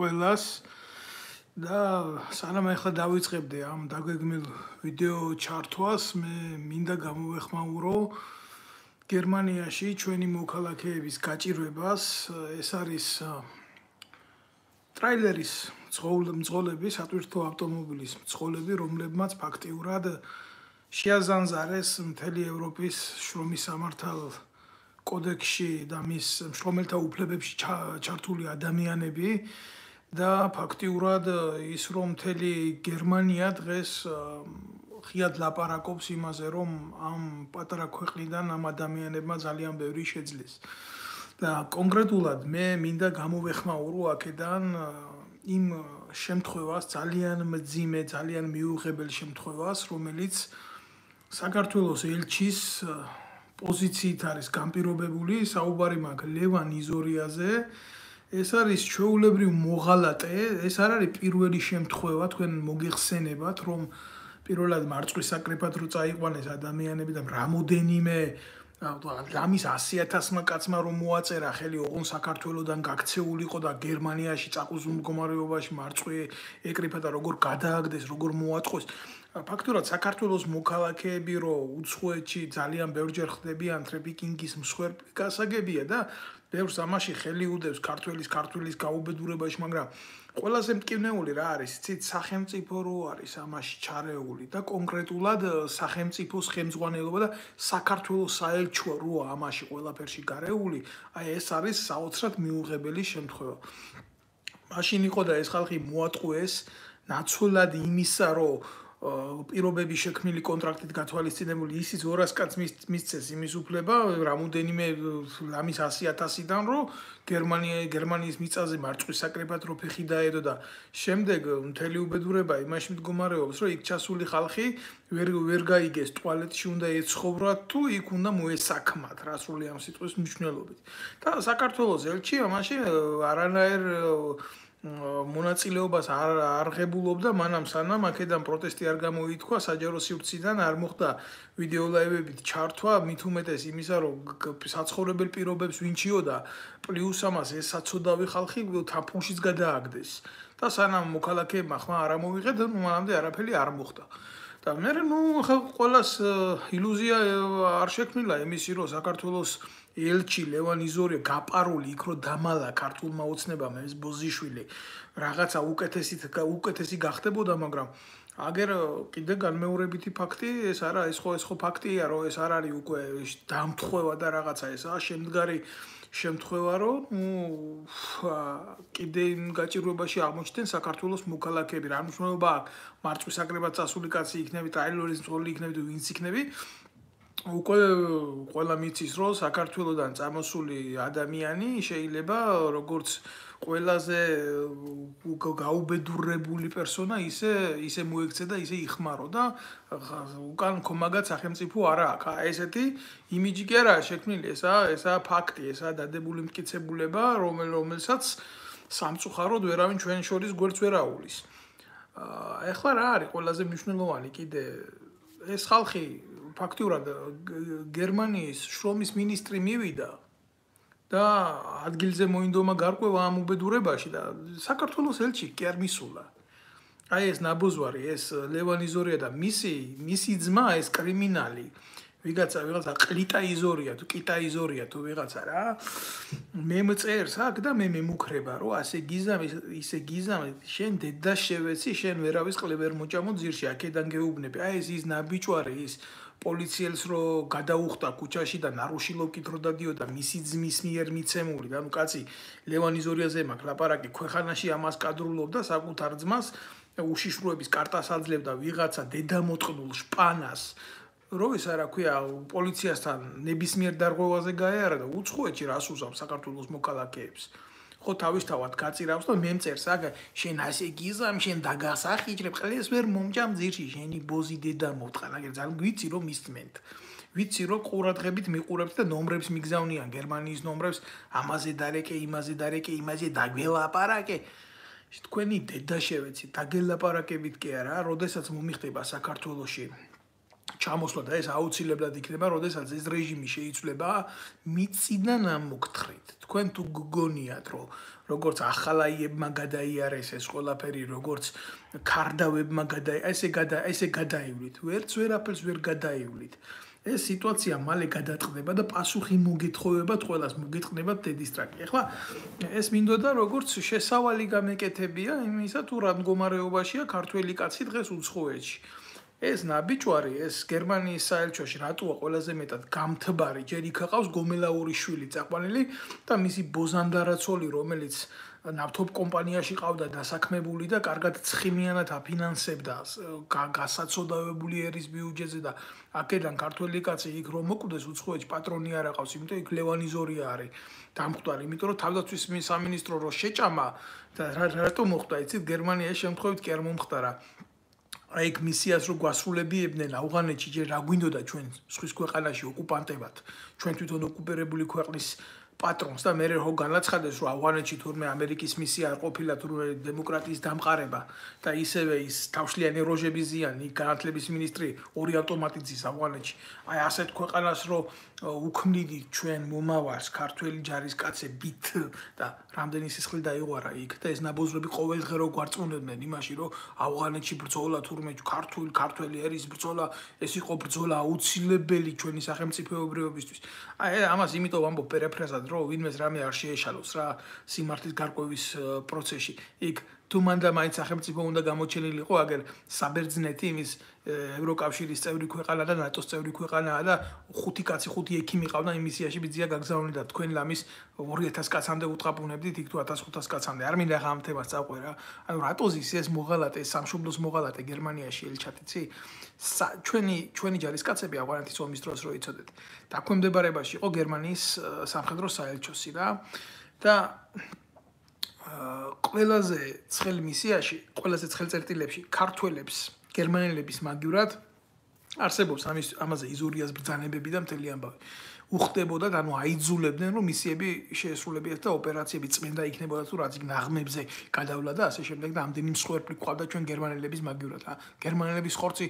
ყველას და სანამ ახლა დავიწყებდე ამ დაგეგმილ ვიდეო ჩართვას, მე მინდა გამოვეხმაურო გერმანიაში ჩვენი მოქალაქეების გაჭირვებას. ეს არის ტრეილერის მძღოლები, სატვირთო ავტომობილის მძღოლები, რომლებმაც ფაქტიურად შეაზანზარეს მთელი ევროპის შრომის სამართალ კოდექსში და მის მშრომელთა უფლებებში ჩართული ადამიანები და ფაქტიურად ის რომ მთელი გერმანია დღეს ხიად ლაპარაკობს იმაზე რომ ამ პატარა ქვეყნიდან ამ ადამიანებმა ძალიან ბევრი შეძლეს. და კონკრეტულად მე მინდა გამოვეხმაურო აქედან იმ შემთხვევას ძალიან მძიმე ძალიან მიუღებელ შემთხვევას რომელიც საქართველოს ელჩის პოზიციით არის განპირობებული საუბარი მაქვს ლევან იზორიაზე ეს არის ჩვეულებრივ მოღალატე ეს არ არის პირველი შემთხვევა თქვენ მოგიხსენებათ რომ პირველად მარწყვის საკრეფად რო წაიყვანეს ადამიანები და რამოდენიმე ამის 100000-მა კაცმა რომ მოაწერა ხელი ოღონ საქართველოსდან გაქცეულიყო და გერმანიაში წაკუზულ მდგომარეობაში მარწყვი ეკრიფა და როგორ გადააგდეს როგორ მოაწყოს. ფაქტურად საქართველოს მოქალაქეები რო უცხოეთში ძალიან ბევრჯერ ხდებიან ტრეფიკინგის მსხვერპლი გასაგებია და ბევრს ამაში ხელი უდევს ქართველის ქართველის გაუბედურებაში მაგრამ ყველაზე მტკივნეული რა არის ცით სახელმწიფო რო არის ამაში ჩარეული და კონკრეტულად სახელმწიფოს ხელმძღვანელობა და საქართველოს საელჩო როა ამაში ყველაფერში გარეული აი ეს არის საოცრად მიუღებელი შემთხვევა. მაშინ იყო და ეს ხალხი მოატყუეს ნაცვლად იმისა რომ პირობები შექმნილი კონტრაქტით გათვალისწინებული ისიც 200 კაც მისცეს იმის უფლება რამოდენიმე ლამის 100000-დან რომ გერმანია გერმანიის მიწაზე მარწყვის საკრებად რო ფეხი დაედო და შემდეგ მთელი უბედურება იმაში მდგომარეობს რომ იქ ჩასული ხალხი ვერ ვერ გაიგეს ტუალეტში უნდა ეცხოვრა თუ იქ უნდა მოესაქმათ რა სული ამ სიტყვის მნიშვნელობით. და საქართველოს ელჩი ამაში არანაირ მონაწილეობას არ არღებულობდა მანამ სანამ აქედან პროტესტი არ გამოითქვა საჯარო სივრციდან არ მოხდა ვიდეო ლაივებით ჩართვა. მით უმეტეს იმისა რომ საცხოვრებელ პირობებს ვინჩიოდა პლუს ამას ეს საცოდავი ხალხი თაფონშიც გადააგდეს. და სანამ მოქალაქეებმა ხმა არ ამოიღეთ მანამდე არაფერი არ მოხდა. და მე ნუ ხა ყოველას ილუზია არ შექმნილა. იმისი რომ საქართველოს ელჩი ლევან იზორია გაპარული იქ რო დამალა ქართულმა ოცნებამ ეს ბოზიშვილი. რაღაცა უკეთესით უკეთესი გახდებოდა მაგრამ აგერ კიდე განმეორებითი ფაქტი ეს არა ეს ხო ეს ხო ფაქტია რომ ეს არ არის უკვე დამთხევა და რაღაცა ესაა შემდგარი შემთხვევა რომ კიდე იმ გაჭირვებაში აღმოჩნდნენ საქართველოს მოქალაქეები. რა მნიშვნელობა აქვს? მარწყვის აკრებად წასული კაცი იქნები ტრაილორის მწოლი იქნები თუ ვინც იქნები უკვე ყველა მიცის რომ საქართველოსდან წამოსული ადამიანი შეიძლება როგორც ყველაზე გაუბედურებული პერსონა ისე ისე მოიქცე და ისე იხმარო და უკან კომაგაც სახელმწიფო არა აქვს. ესეთი იმიჯი კი არა შექმნილი, ესა ესა ფაქტი, ესა დადებული მტკიცებულება, რომელსაც სამწუხაროდ ვერავინ ჩვენ შორის გვერდს ვერ აულის. აა ეხლა რა არის ყველაზე მნიშვნელოვანი კიდე ეს ხალხი ფაქტურად გერმანიის შრომის ministri მივიდა და ადგილზე მოინდომა გარკვევა ამ უბედურებაში და საქართველოს ელჩი კი არ მისულა. აი ეს ნაბუზვარი, ეს ლევან იზორია და მისი მისი ძმა ეს კრიმინალი ვიღაცა ვიღაცა ყლიტა იზორია თუ კიტა იზორია თუ ვიღაცა რა მე მწერს აქ და მე მემუქრება რომ ასე გიზამი ისე გიზამი შენ დედა შევეცი შენ ვერავის ყლებერ მოჭამო ძირში აქედან გეუბნები აი ეს ის ნაბიჭვარი ის პოლიციელს რო გადაუხდა ქუჩაში და ნარუშილოვკით რო დადიოდა მისი ძმის მიერ მიცემული. და ნუ კაცი ლევან იზორიაზე მაქვს ლაპარაკი ქვეხანაში ამას კადრულობდა საკუთარ ძმას უშიშროების კარტას აძლევდა ვიღაცა დედამოტყნულ შპანას. რო ის არა ქვია პოლიციასთან ნებისმიერ დარღვევაზე გაეარა და უცხოეთში რას უსავს საქართველოს მოქალაქეებს ხო თავისთავად გაწირავს და მემწერს აგ შენ ასე გიზამ შენ დაგასახიჭრებ ყლეს ვერ მომჭამ ძირში შენი ბოზი დედა მოტყან აგერ ძალიან ვიცი რომ მისმენთ ვიცი რომ ყურადღებით მიყურებთ და ნომრებს მიგზავნიან გერმანიის ნომრებს ამაზე დარეკე იმაზე დარეკე იმაზე დაგველაპარაკე თქვენი დედა შევეცი დაგელაპარაკებით კი არა როდესაც მომიხდება საქართველოსში ჩამოსვლა და ეს აუცილებლად იქნება, როდესაც ეს რეჟიმი შეიცვლება მიწიდან ამოგთხრით. თქვენ თუ გგონიათ, რომ როგორც ახალაიებმა გადაიარეს ეს ყველაფერი, როგორც კარდავებმა გადაი, ესე გადა ესე გადაივლით. ვერც ვერაფერს ვერ გადაივლით. ეს სიტუაცია მალე გადაწყდება და პასუხი მოგეთხოვებათ ყველას, მოგეთყნებათ დედისტრაკი. ეხლა ეს მინდოდა როგორც შესავალი გამეკეთებია იმისა თუ რა მდგომარეობაშია ქართველი კაცი დღეს უცხოეთში. ეს ნაბიჯვარი, ეს გერმანიის საელჩოში რატოა ყველაზე მეტად გამთბარი, ჯერ იქ ყავს გომელაური შვილი წაყვანილი და მისი ბოზანდარაცოლი, რომელიც ნავთობ კომპანიაში ყავდა დასაქმებული და კარგად ცხიმიანად აფინანსებდა გასაცოდავებული ერის ბიუჯეტზე და აქედან ქართველი კაცი იქ რომ მოკვდეს უცხოეთში პატრონი არ აყავს, იმიტომ იქ ლევანი ზორია არის დამხვდარი, იმიტომ რომ თავდაცვის სამინისტრო რო შეჭამა და რატომ მოხდა, იცით, გერმანიაში შემთხვევით კი არ მომხდარა. აი ეგ მისიას რო გვასრულებიებდნენ ავღანეთში ჯერ რა გვინდოდა ჩვენ სხვის ქვეყანაში ოკუპანტებად? ჩვენ თვითონ ოკუპირებული ქვეყნის პატრონს და მე რო განაცხადეს რომ ავღანეთში თურმე ამერიკის მისია არ ყოფილა თურმე დემოკრატიის დამყარება და ისევე ის თავშლიანი როჟებიზიანი განათლების მინისტრი ორი ავტომატიძის ავღანეთში. აი ასეთ ქვეყანას რო უქმნიდი ჩვენ მომავალს ქართველი ჯარისკაცებით და რამდენი სისხლი დაიღვარა იქ და ეს ნაბოზრები ყოველდღე რო გვარწმუნებდნენ იმაში რომ ავღანეთში ბრძოლა თურმე ქართული ქართველი ერის ბრძოლა ეს იყო ბრძოლა აუცილებელი ჩვენი სახელმწიფოებრიობისთვის. აი ამას იმიტომ ამბობ პერაფრაზად რომ ვინმეს რამე არ შეეშალოს რა სიმართლის გარკვევის პროცესში. იქ თუ მანდა მაინც სახელმწიფო უნდა გამოჩენილიყო აგერ საბერძნეთი იმის ევროკავშირის წევრი ქვეყანა და ნატოს წევრი ქვეყანაა და ხუთი კაცი ხუთი ექიმი ყავდა იმ მისიაში ბიძია გაგზავნილი და თქვენ ლამის 2000 კაცამდე უთყაპუნებდით იქ თუ 1500 კაცამდე. არ მინდა ხა ამ თემას წაყვე რა ანუ რატოზის ეს მოღალატე სამშობლოს მოღალატე გერმანიაში ელჩატიცი? ჩვენი ჩვენი ჯარისკაცები ავღანეთის ომის დროს რო იცოდეთ? დაქვემდებარებაში იყო გერმანიის სამხედრო საელჩოსი რა და ყველაზე ცხელ მისიაში, ყველაზე ცხელ წერტილებში ქართველებს გერმანელების მაგივრად არსებობს ამის ამაზე იზურიას ბრძანებები და მთელი ამბავი. უხდებოდა და ანუ აიძულებდნენ რომ მისიები შეესრულებიათ და ოპერაციები წმენდა იქნებოდა თუ რაც იქ ნაღმებზე გადავლა და ასე შემდეგ და ამდენი მსხვერპლი ყავდა ჩვენ გერმანელების მაგივრად. გერმანელების ხორცი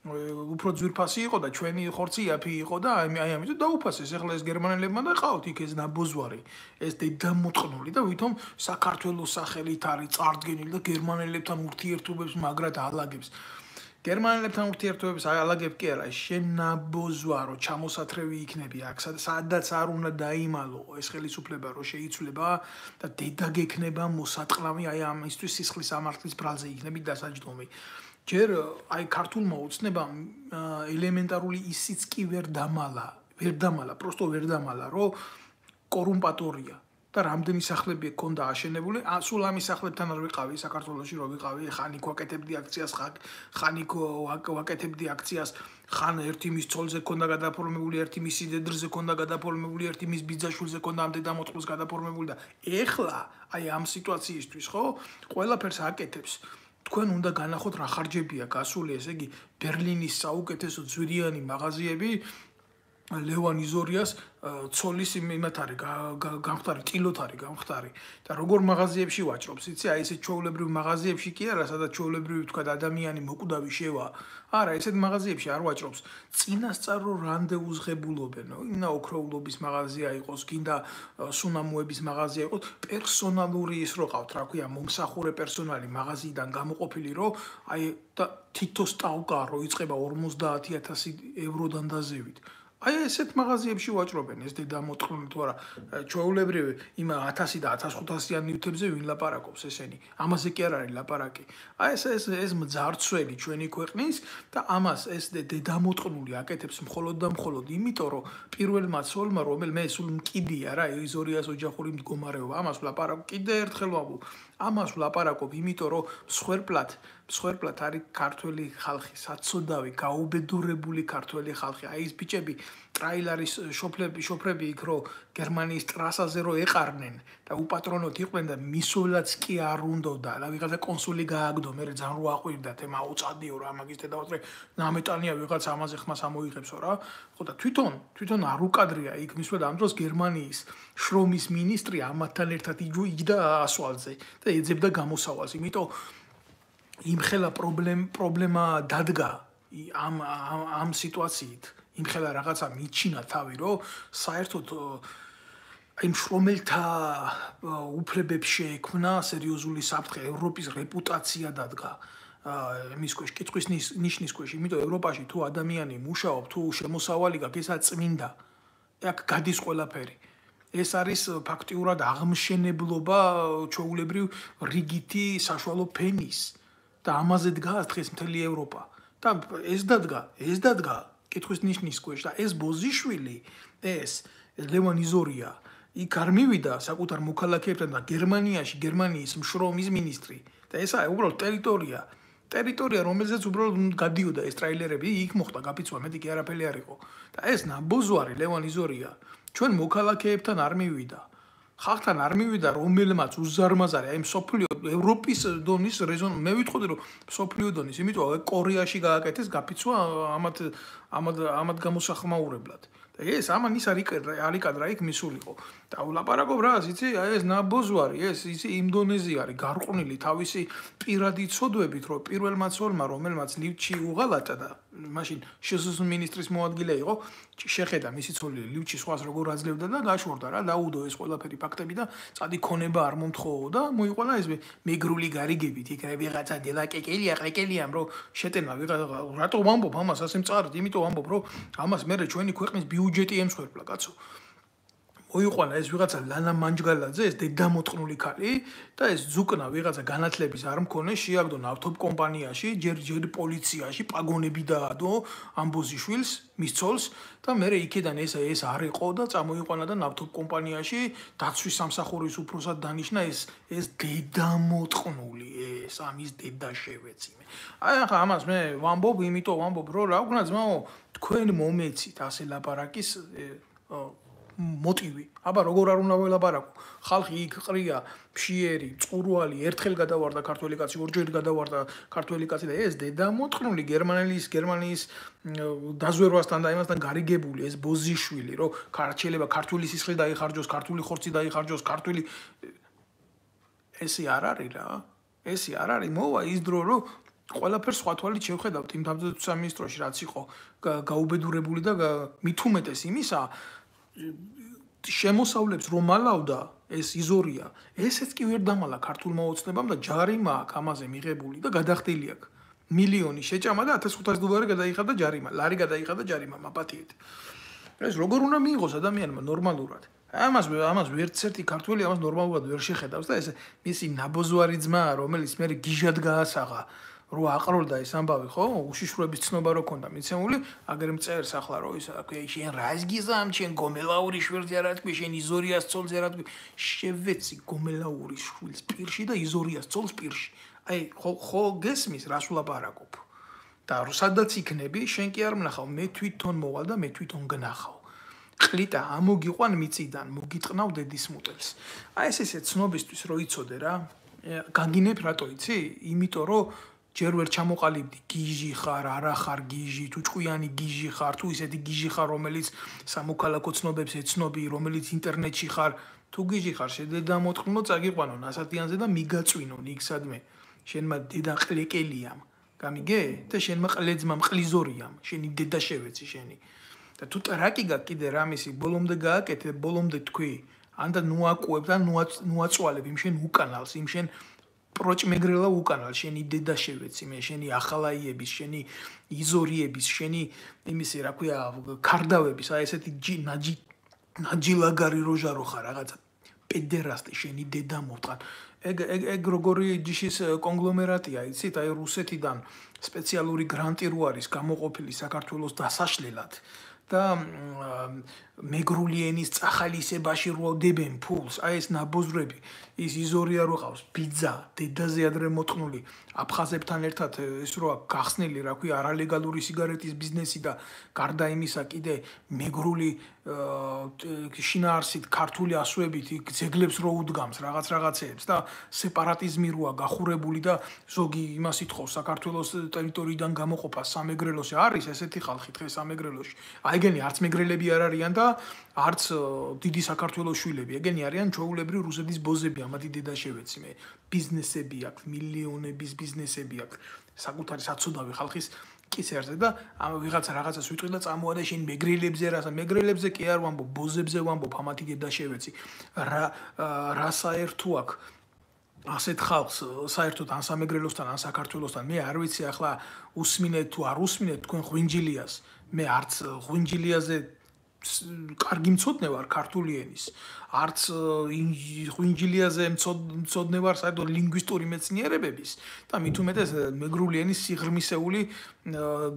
უფრო ძვირფასი იყო და ჩვენი ხორცი იაფი იყო და აი ამიტომ დაუფასეს ახლა ეს გერმანელებმა და ყავთ იქ ეს ნაბოძვარი ეს დედამოწყნული და ვითომ საქართველოს სახელით არის წარდგენილი და გერმანელებთან ურთიერთობებს მაგრად ალაგებს. გერმანელებთან ურთიერთობებს ალაგებ კი არა შენ ნაბოძვარო ჩამოსათრევი იქნები აქ სადაც არ უნდა დაიმალო ეს ხელისუფლება რო შეიცვლება და დედა გექნება მოსატყლავი აი ამისთვის სისხლის ამართლის ბრალზე იქნები დასაჯდომი ჯერ აი ქართულმა უცნებამ ელემენტარული ისიც კი ვერ დამალა, ვერ დამალა, პროსტო ვერ დამალა, რომ კორუმპატორია და რამდენი სახლები ქონდა აშენებული, სულ ამის სახლებთან არ ვიყავი საქართველოსში, რომ ვიყავი, ხანი გვაკეთებდი აქციას, ხანი გვაკეთებდი აქციას, ხან ერთი მის ცოლზე ქონდა გადაფორმებული, ერთი მის სიდედრზე ქონდა გადაფორმებული, ერთი მის ბიძაშვილზე ქონდა ამდე დამოწყოს გადაფორმებული და ეხლა აი ამ სიტუაციისთვის, ხო? ყველაფერს აკეთებს. თქვენ უნდა განახოთ რა ხარჯებია გასული, ესე იგი ბერლინის საუკეთესო ძვირიანი მაღაზიები ლევან იზორიას ცოლის იმათ არის გამختარი ტილოთ არის გამختარი და როგორ მაღაზიებში ვაჭრობს იცი? აი ესეთ ჩაოლებრივ მაღაზიებში კი არა სადაც ჩაოლებრივი თქვა ადამიანი მოკვდავი შევა. არა ესეთ მაღაზიებში არ ვაჭრობს. წინასწარო რანდევუს ღებულობენო ინა ოქროულობის მაღაზია იყოს გინდა სუნამოების მაღაზია იყოს. პერსონალური ის რო ყავთ რა ქვია მომსახურე პერსონალი მაღაზიიდან გამოყოფილი რო აი თითოს ტავკა რო იწება 50000 ევროდან დაზევით. აი ესეთ მაღაზიებში ვაჭრობენ ეს დედამოწყრული თუ არა ჩვეულებრივი იმ 1000 და 1500-იან ნივთებზე ვინ ლაპარაკობს ესენი? ამაზე კი არ არის ლაპარაკი. აი ეს ეს ეს მძარცველი ჩვენი ქვეყნის და ამას ეს დედამოწყრული აკეთებს მხოლოდ და მხოლოდ იმიტომ რომ პირველმა ცოლმა რომელმე სულ მკიდია რა იზორიას ოჯახური მდგომარეობა ამას ლაპარაკ კიდე ერთხელ ვამბობ ამას ვლაპარაკობ, იმიტომ რომ მსხვერპლად, მსხვერპლად არის ქართველი ხალხი, საცოდავი, გაუბედურებული ქართველი ხალხი. აი ეს ბიჭები, ტრაილარის შოფლები, შოფრები იქ რო გერმანიის ტრასაზე რო ეყარნენ და უპატრონოთ იყვნენ და მისულაც კი არ უნდოდა. და ვიღაცა კონსული გააგდო, მე ძალიან რო აყვირდა თემა უწადიო რა მაგის დედავატრე ნამეტანია ვიღაც ამაზე ხმას ამოიღებსო რა. ხო და თვითონ, თვითონ არ უკადრია იქ მისვლა ამ დროს გერმანიის შრომის მინისტრი ამათთან ერთად იჯდა ასვალზე და ეძებდა გამოსავალს. იმიტომ იმ ხელა პრობლემ პრობლემა დადგა ამ ამ სიტუაციით. იმხელა რაღაცა მიჩინა თავი რომ საერთოდ იმ შრომელთა უფლებებს შეექმნა სერიოზული საფრთხე ევროპის რეპუტაცია დადგა. მის ქვეშ კითხვის ნიშნის ქვეშ. იმიტომ ევროპაში თუ ადამიანი მუშაობ თუ შემოსავალი გაქვს ესა წმინდა. აქ გადის ყველაფერი. ეს არის ფაქტიურად აღმშენებლობა ჩაულებრივ რიგითი საშუალო ფენის და ამაზე დგას დღეს მთელი ევროპა. და ეს დადგა ეს დადგა კითხვის ნიშნის ქვეშ და ეს ბოზიშვილი ეს ლევან იზორია იქ არ მივიდა საკუთარ მოქალაქეებთან და გერმანიაში გერმანიის მშრომის მინისტრი. და ესაა უბრალოდ ტერიტორია ტერიტორია რომელზეც უბრალოდ გადიოდა ეს ტრეილერები იქ მოხდა გაფიცვა მეტი კი არაფერი არ იყო. და ეს ნაბოზვარი ლევან იზორია ჩვენ მოქალაქეებთან არ მივიდა ხალხთან არ მივიდა რომელმაც უზარმაზარი აი სოფლიო ევროპის დონის რეზონ მე ვიტყოდი რომ სოფლიო დონის იმიტომ კორეაში გააკეთეს გაფიცვა ამათ ამათ ამათ გამოსახმაურებლად. და ეს ამან ის არიკადრა იქ მისულიყო და ვლაპარაკობ რა იცი აი ეს ნაბოზვარი ეს იცი ინდონეზია არის გარყვნილი თავისი პირადი ცოდვებით რომ პირველმა ცოლმა რომელმაც ლივჩი უღალატა და მაშინ შეზუს მინისტრის მოადგილე იყო შეხედა მისი ცოლი ლივჩი სხვას როგორ აძლევდა და გაშორდა რა დაუდო ეს ყველაფერი ფაქტები და წადი ქონება არ მომთხოვო და მოიყოლა ეს მეგრული გარიგებით იქ ვიღაცა დელაკეკელია ყეკელიამ რომ შეტენა ვიღაცა რატო ვამბობ ამას? ასე მწარდი იმიტომ ვამბობ რომ ამას მე ჩვენი ქვეყნის ბიუჯეტი ემსხვერპლა კაცო მოიყვანა ეს ვიღაცა ლანა მანჯგალაძე ეს დედამოწყნული ქალი და ეს ზუკნა ვიღაცა განათლების არ მქონე შეაგდო ნავთობ კომპანიაში ჯერ ჯერ პოლიციაში პაგონები დაადო ამბოზიშვილს მის ცოლს და მე იქიდან ეს ეს არ იყო და წამოიყვანა და ნავთობ კომპანიაში დაცვის სამსახურის უფროსად დანიშნა ეს ეს დედამოწყნული ეს ამის დედა შევეციმე აი ახლა ამას მე ვამბობ იმიტომ ვამბობ რომ რა ვქნა ძმაო თქვენ მომეცით ასე ლაპარაკის მოტივი. აბა როგორ არ უნდა ველაპარაკო? ხალხი იქ ყრია, ფშიერი, წურვალი, ერთხელ გადავარდა ქართველი კაცი, ორჯერ გადავარდა ქართველი კაცი და ეს დედა მოთხნული გერმანელის, გერმანიის დაზვერვასთან და იმასთან გარიგებული ეს ბოზიშვილი, რომ ქართლება ქართული სისხლი დაიხარჯოს, ქართული ხორცი დაიხარჯოს, ქართული ესი არ არის რა. ესი არ არის. მოვა ის დრო, რომ ყველაფერს სხვა თვალით შევხედავთ იმ თავდაცვის სამინისტროში რაც იყო გაუბედურებული და მithumetes იმისა შემოსავლებს რომ ალავდა ეს იზორია ესეც კი ვერ დამალა ქართულმა ოცნებამ და ჯარიმა აქ ამაზე მიღებული და გადახდილი აქ. მილიონი შეჭამა და 1500 დოლარი გადაიხადა ჯარიმა ლარი გადაიხადა ჯარიმა მაპატიეთ. ეს როგორ უნდა მიიღოს ადამიანმა ნორმალურად? ამას ამას ვერცერთი ქართველი ამას ნორმალურად ვერ შეხედავს და ეს მისი ნაბოზვარი ძმა რომელიც მე გიჟად გაასაღა რო აყროლდა ეს ამბავი ხო? უშიშროების ცნობა რო ქონდა მიცემული აგერ მწერს ახლა რო ის აკვე შენ რას გიზამ? შენ გომელაური შვილი არა თქვი შენ იზორიას ცოლზე არა თქვი შევეცი გომელაური შვილს პირში და იზორიას ცოლს პირში. აი ხო ხო გესმის რას ვლაპარაკობ და სადაც იქნები შენ კი არ მნახავ მე თვითონ მოვალ და მე თვითონ გნახავ. ყლიტა ამოგიყვან მიწიდან მოგიტყნავ დედის მუტელს. აი ეს ესე ცნობისთვის რო იცოდე რა გაგინებ რატო იცი? იმიტომ რომ ჯერ ვერ ჩამოყალიბდი გიჟი ხარ, არა ხარ გიჟი, თუ ჭკვიანი გიჟი ხარ, თუ ისეთი გიჟი ხარ, რომელიც სამოქალაქო ცნობებს ეცნობი, რომელიც ინტერნეტში ხარ, თუ გიჟი ხარ, შედედა მოტყნო წაგიყვანონ ასათიანზე და მიგაწვინონ იქ სადმე. შენმა დედა ყლეკელიამ. გამიგე? და შენმა ყლეძმა მყლიზორიამ. შენი დედა შევეცი შენი. და თუ ტრაკი გაკ კიდე რამისი ბოლომდე გააკეთე, ბოლომდე თქვი, ანდა ნუაკუებ და ნუაწვალებ იმ შენ უკანალს, იმ შენ პროჭმეგრელა უკანალ შენი დედა შევეცი მე შენი ახალაიების შენი იზორიების შენი იმისი რა ქვია კარდავების აი ესეთი ნაჯი ნაჯილაგარი როჟარო ხარ რაღაცა პედერასტი შენი დედა მოტყან ეგ ეგ ეგ როგორი ჯიშის კონგლომერატია იცით? აი რუსეთიდან სპეციალური გრანტი რო არის გამოყოფილი საქართველოს დასაშლელად და მეგრული ენის წახალისებაში რო დებენ ფულს. აი ეს ნაბოზრები ის იზორია რო ყავს. ბიძა დედაზე ადრე მოწყნული აფხაზებთან ერთად ეს როა გახსნილი რა ქვია არალეგალური სიგარეტის ბიზნესი და გარდა იმისა კიდე მეგრული შინაარსით ქართული ასოებით იქ ძეგლებს რო უდგამს რაღაც რაღაცეებს და სეპარატიზმი როა გახურებული და ზოგი იმას ითხოვს საქართველოს ტერიტორიიდან გამოყოფა სამეგრელოში. არის ესეთი ხალხი დღეს სამეგრელოში. აი ეგენი არც მეგრელები არ არიან და არც დიდი საქართველოს შვილები, ეგენი არიან ჩაულებრივი რუსეთის ბოზები, ამათი დედა შევეცი მე. ბიზნესები აქვს, მილიონების ბიზნესები აქვს. საკუთარი საწოდავი ხალხის კისერზე და ამ ვიღაცა რაღაცას ვიტყვი და წამოადა შენ მეგრელებზე რასა მეგრელებზე კი არ ვამბობ ბოზებზე ვამბობ ამათი გედაშევეცი რა რა საერთო აქვს ასეთ ხალხს საერთოდ ან სამეგრელოსთან ან საქართველოსთან მე არ ვიცი ახლა უსმინეთ თუ არ უსმინეთ თქვენ ღვინჯილიას მე არც ღვინჯილიაზე კარგი მწოდნე ვარ ქართული ენის. არც ღვინჯილიაზე მწოდნე ვარ საერთოდ ლინგვისტური მეცნიერებების და მით უმეტეს მეგრული ენის სიღრმისეული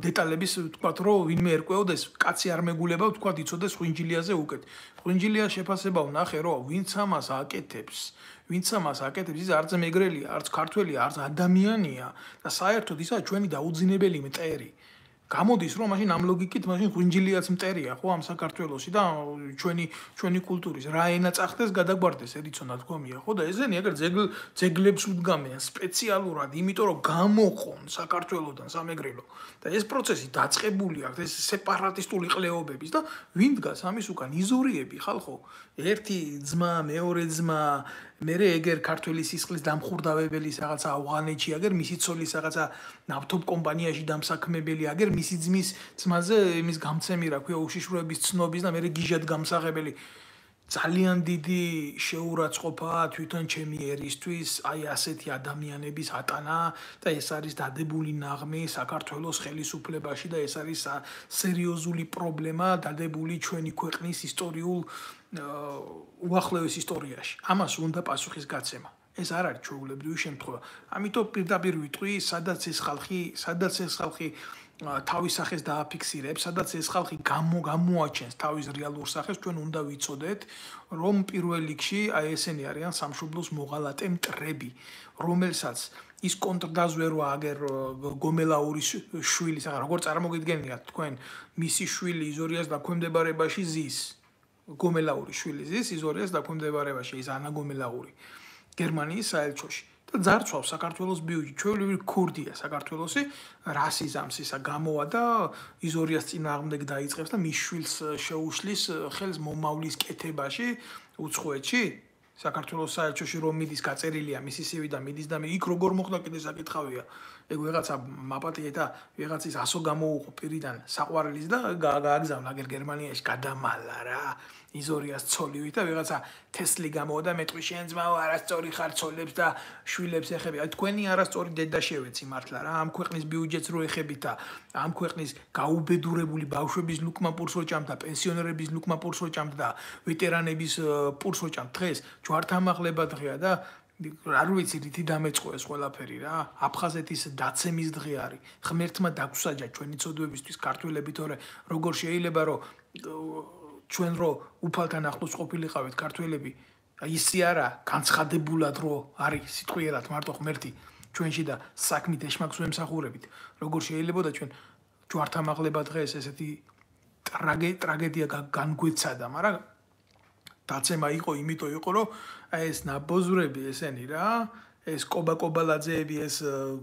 დეტალების ვთქვათ, რომ ვინმე ერკვეოდეს, კაცი არ მეგულება, ვთქვათ, იცოდეს ღვინჯილიაზე უკეთ. ღვინჯილია შეფასება ვნახე, რომ ვინც ამას აკეთებს, ვინც ამას აკეთებს, ის არც მეგრელია, არც ქართველია, არც ადამიანია და საერთოდ ისა ჩვენი დაუძინებელი მტერი. გამოდის რომ მაშინ ამ ლოგიკით მაშინ ღვინჯილიაც მტერია ხო ამ საქართველოსი და ჩვენი ჩვენი კულტურის. რა ენა წახდეს გადაგვარდეს ედიცონა თქომია ხო და ესენი აგერ ძეგლ ძეგლებს უდგამიან სპეციალურად იმიტომ რომ გამოყონ საქართველოსთან სამეგრელო. და ეს პროცესი დაწყებული აქვს ეს სეპარატისტული ყლეობების და ვინ დგას ამის უკან იზორიები ხალხო. ერთი ძმა მეორე ძმა მერე ეგერ ქართველი სისხლის დამხურდავებელი რაღაცა ავღანეთში აგერ მისი ცოლი რაღაცა ნავთობ კომპანიაში დამსაქმებელი აგერ მისი ძმის ძმაზე იმის გამცემი რა ქვია უშიშროების ცნობის და მერე გიჟად გამსაღებელი. ძალიან დიდი შეურაცხყოფაა თვითონ ჩემი ერისთვის აი ასეთი ადამიანების ატანა და ეს არის დადებული ნაღმი საქართველოს ხელისუფლებაში და ეს არის სერიოზული პრობლემა დადებული ჩვენი ქვეყნის ისტორიულ უახლოეს ისტორიაში. ამას უნდა პასუხის გაცემა. ეს არ არის ჩვეულებრივი შემთხვევა. ამიტომ პირდაპირ ვიტყვი, სადაც ეს ხალხი, სადაც ეს ხალხი თავის სახეს დააფიქსირებს, სადაც ეს ხალხი გამო გამოაჩენს თავის რეალურ სახეს, ჩვენ უნდა ვიცოდეთ, რომ პირველ რიგში აი ესენი არიან სამშობლოს მოღალატე მტრები, რომელსაც ის კონტრდაზვერვა აგერ გომელაურის შვილი, საღა როგორ წარმოგიდგენიათ თქვენ მისი შვილი იზორიას დაქვემდებარებაში ზის? გომელაური შვილი ზის იზორიას დაქვემდებარებაში ის ანა გომელაური გერმანიის საელჩოში. და ძარცვავს საქართველოს ბიუჯეტი ჩვეულებრივი ქურდია. საქართველოსი რასიზმს ისა გამოვა და იზორიას წინააღმდეგ დაიწყებს და მის შვილს შეუშლის ხელს მომავლის კეთებაში უცხოეთში. საქართველოს საელჩოში რომ მიდის გაწერილია მისი CV და მიდის და იქ როგორ მოხდა კიდე საკითხავია ეგ ვიღაცა მაპატიე და ვიღაცის ასო გამოუყო პირიდან საყვარელის და გააგზავნა აგერ გერმანიაში გადამალა რა. იზორიას ცოლივი და ვიღაცა თესლი გამოვიდა მეტყვი შენ ძმაო არასწორი ხარ ცოლებს და შვილებს ეხები. აი თქვენი არასწორი დედა შევეცი მართლა რა. ამ ქვეყნის ბიუჯეტს რო ეხებით და ამ ქვეყნის გაუბედურებული ბავშვების ლუკმა პურსო ჭამდა პენსიონერების ლუკმა პურსო ჭამდა და ვეტერანების პურსო ჭამდა დღეს ჯვართამაღლება დღეა და არ ვიცი რითი დამეწყო ეს ყველაფერი რა. აფხაზეთის დაცემის დღე არის. ღმერთმა დაგუსაჯა ჩვენი ცოდვებისთვის ქართველები თორე როგორ შეიძლება რომ ჩვენ რო უფალთან ახლოს ყოფილიყავით ქართველები? ისი არა განცხადებულად რო არის სიტყვიერად მარტო ღმერთი ჩვენში და საქმით ეშმაკს ვემსახურებით. როგორ შეიძლება და ჩვენ ჯვართამაღლება დღეს ესეთი ტრაგედია განგვეცადა მაგრამ დაცემა იყო იმიტომ იყო რომ ეს ნაბოზრები ესენი რა ეს კობა-კობალაძეები, ეს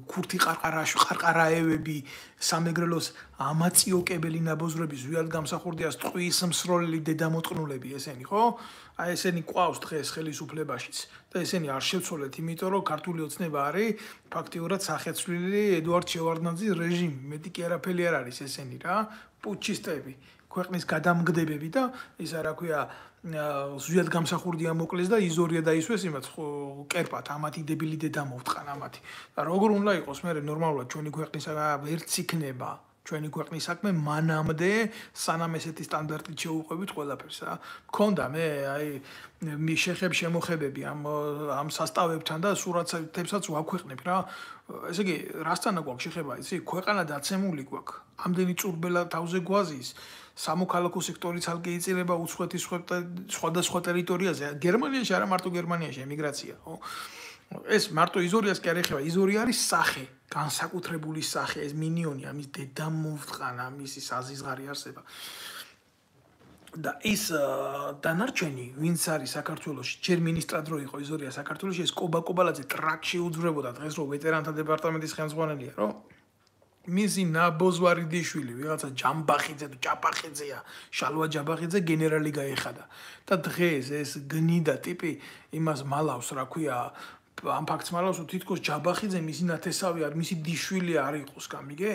ქურთი ყარყარაში, ყარყარაევები, სამეგრელოს ამაციოკებელი ნაბოზრები, ზვიად გამსახურდია ტყვის მსროლელი დედამოტყნულები ესენი, ხო? აი ესენი ყავს დღეს ხელისუფლებაშიც და ესენი არ შევცოლეთ, იმიტომ რომ ქართული ოცნება არის ფაქტიურად სახეცვლილი ედუარდ შევარდნაძის რეჟიმი, მეტი კი არაფერი არ არის ესენი რა, პუჩისტები, ქვეყნის გადამგდებები და ის რა ქვია ზვიად გამსახურდია მოკლეს და იზორია დაისვეს იმათ კერპათ ამათი დებილი დედა მოვტყან ამათი. და როგორ უნდა იყოს მე ნორმალურად ჩვენი ქვეყნისა ვერც იქნება ჩვენი ქვეყნის საქმე მანამდე სანამ ესეთი სტანდარტით შეუყვებით ყველაფერს რა. მქონდა მე აი მე შეხებ შემოხებები ამ ამ სასტავებთან და სურათებსაც ვაქვეყნებ რა. ესე იგი რასთან გვაქვს შეხება? იცი ქვეყანა დაცემული გვაქვს. ამდენი წურბელა თავზე გვაზის. სამოქალაქო სექტორი ცალკე იწირება უცხოეთის სხვადასხვა ტერიტორიაზე. გერმანიაში არა მარტო გერმანიაში ემიგრაცია ხო? ეს მარტო იზორიას კი არ ეხება. იზორი არის სახე განსაკუთრებული სახე ეს მინიონი ამის დედა მოვთყან ამისი საზიზღარი არსება. და ის დანარჩენი ვინც არის საქართველოსში ჯერ მინისტრად რო იყო იზორია საქართველოსში ეს კობა კობალაძე ტრაქში უძვრებოდა დღეს რო ვეტერანთა დეპარტამენტის ხელმძღვანელია რო მისი ნაბოზვარიძიშვილი ვიღაცა ჯამბახიძე თუ ჭაპახიძეა შალვა ჯაბახიძე გენერალი გაიხადა და დღეს ეს გნიდა ტიპი იმას მალავს რა ქვია ამ ფაქტს მალავს რომ თითქოს ჯაბახიძე მისი ნათესავი არ მისი დიშვილი არ იყოს გამიგე?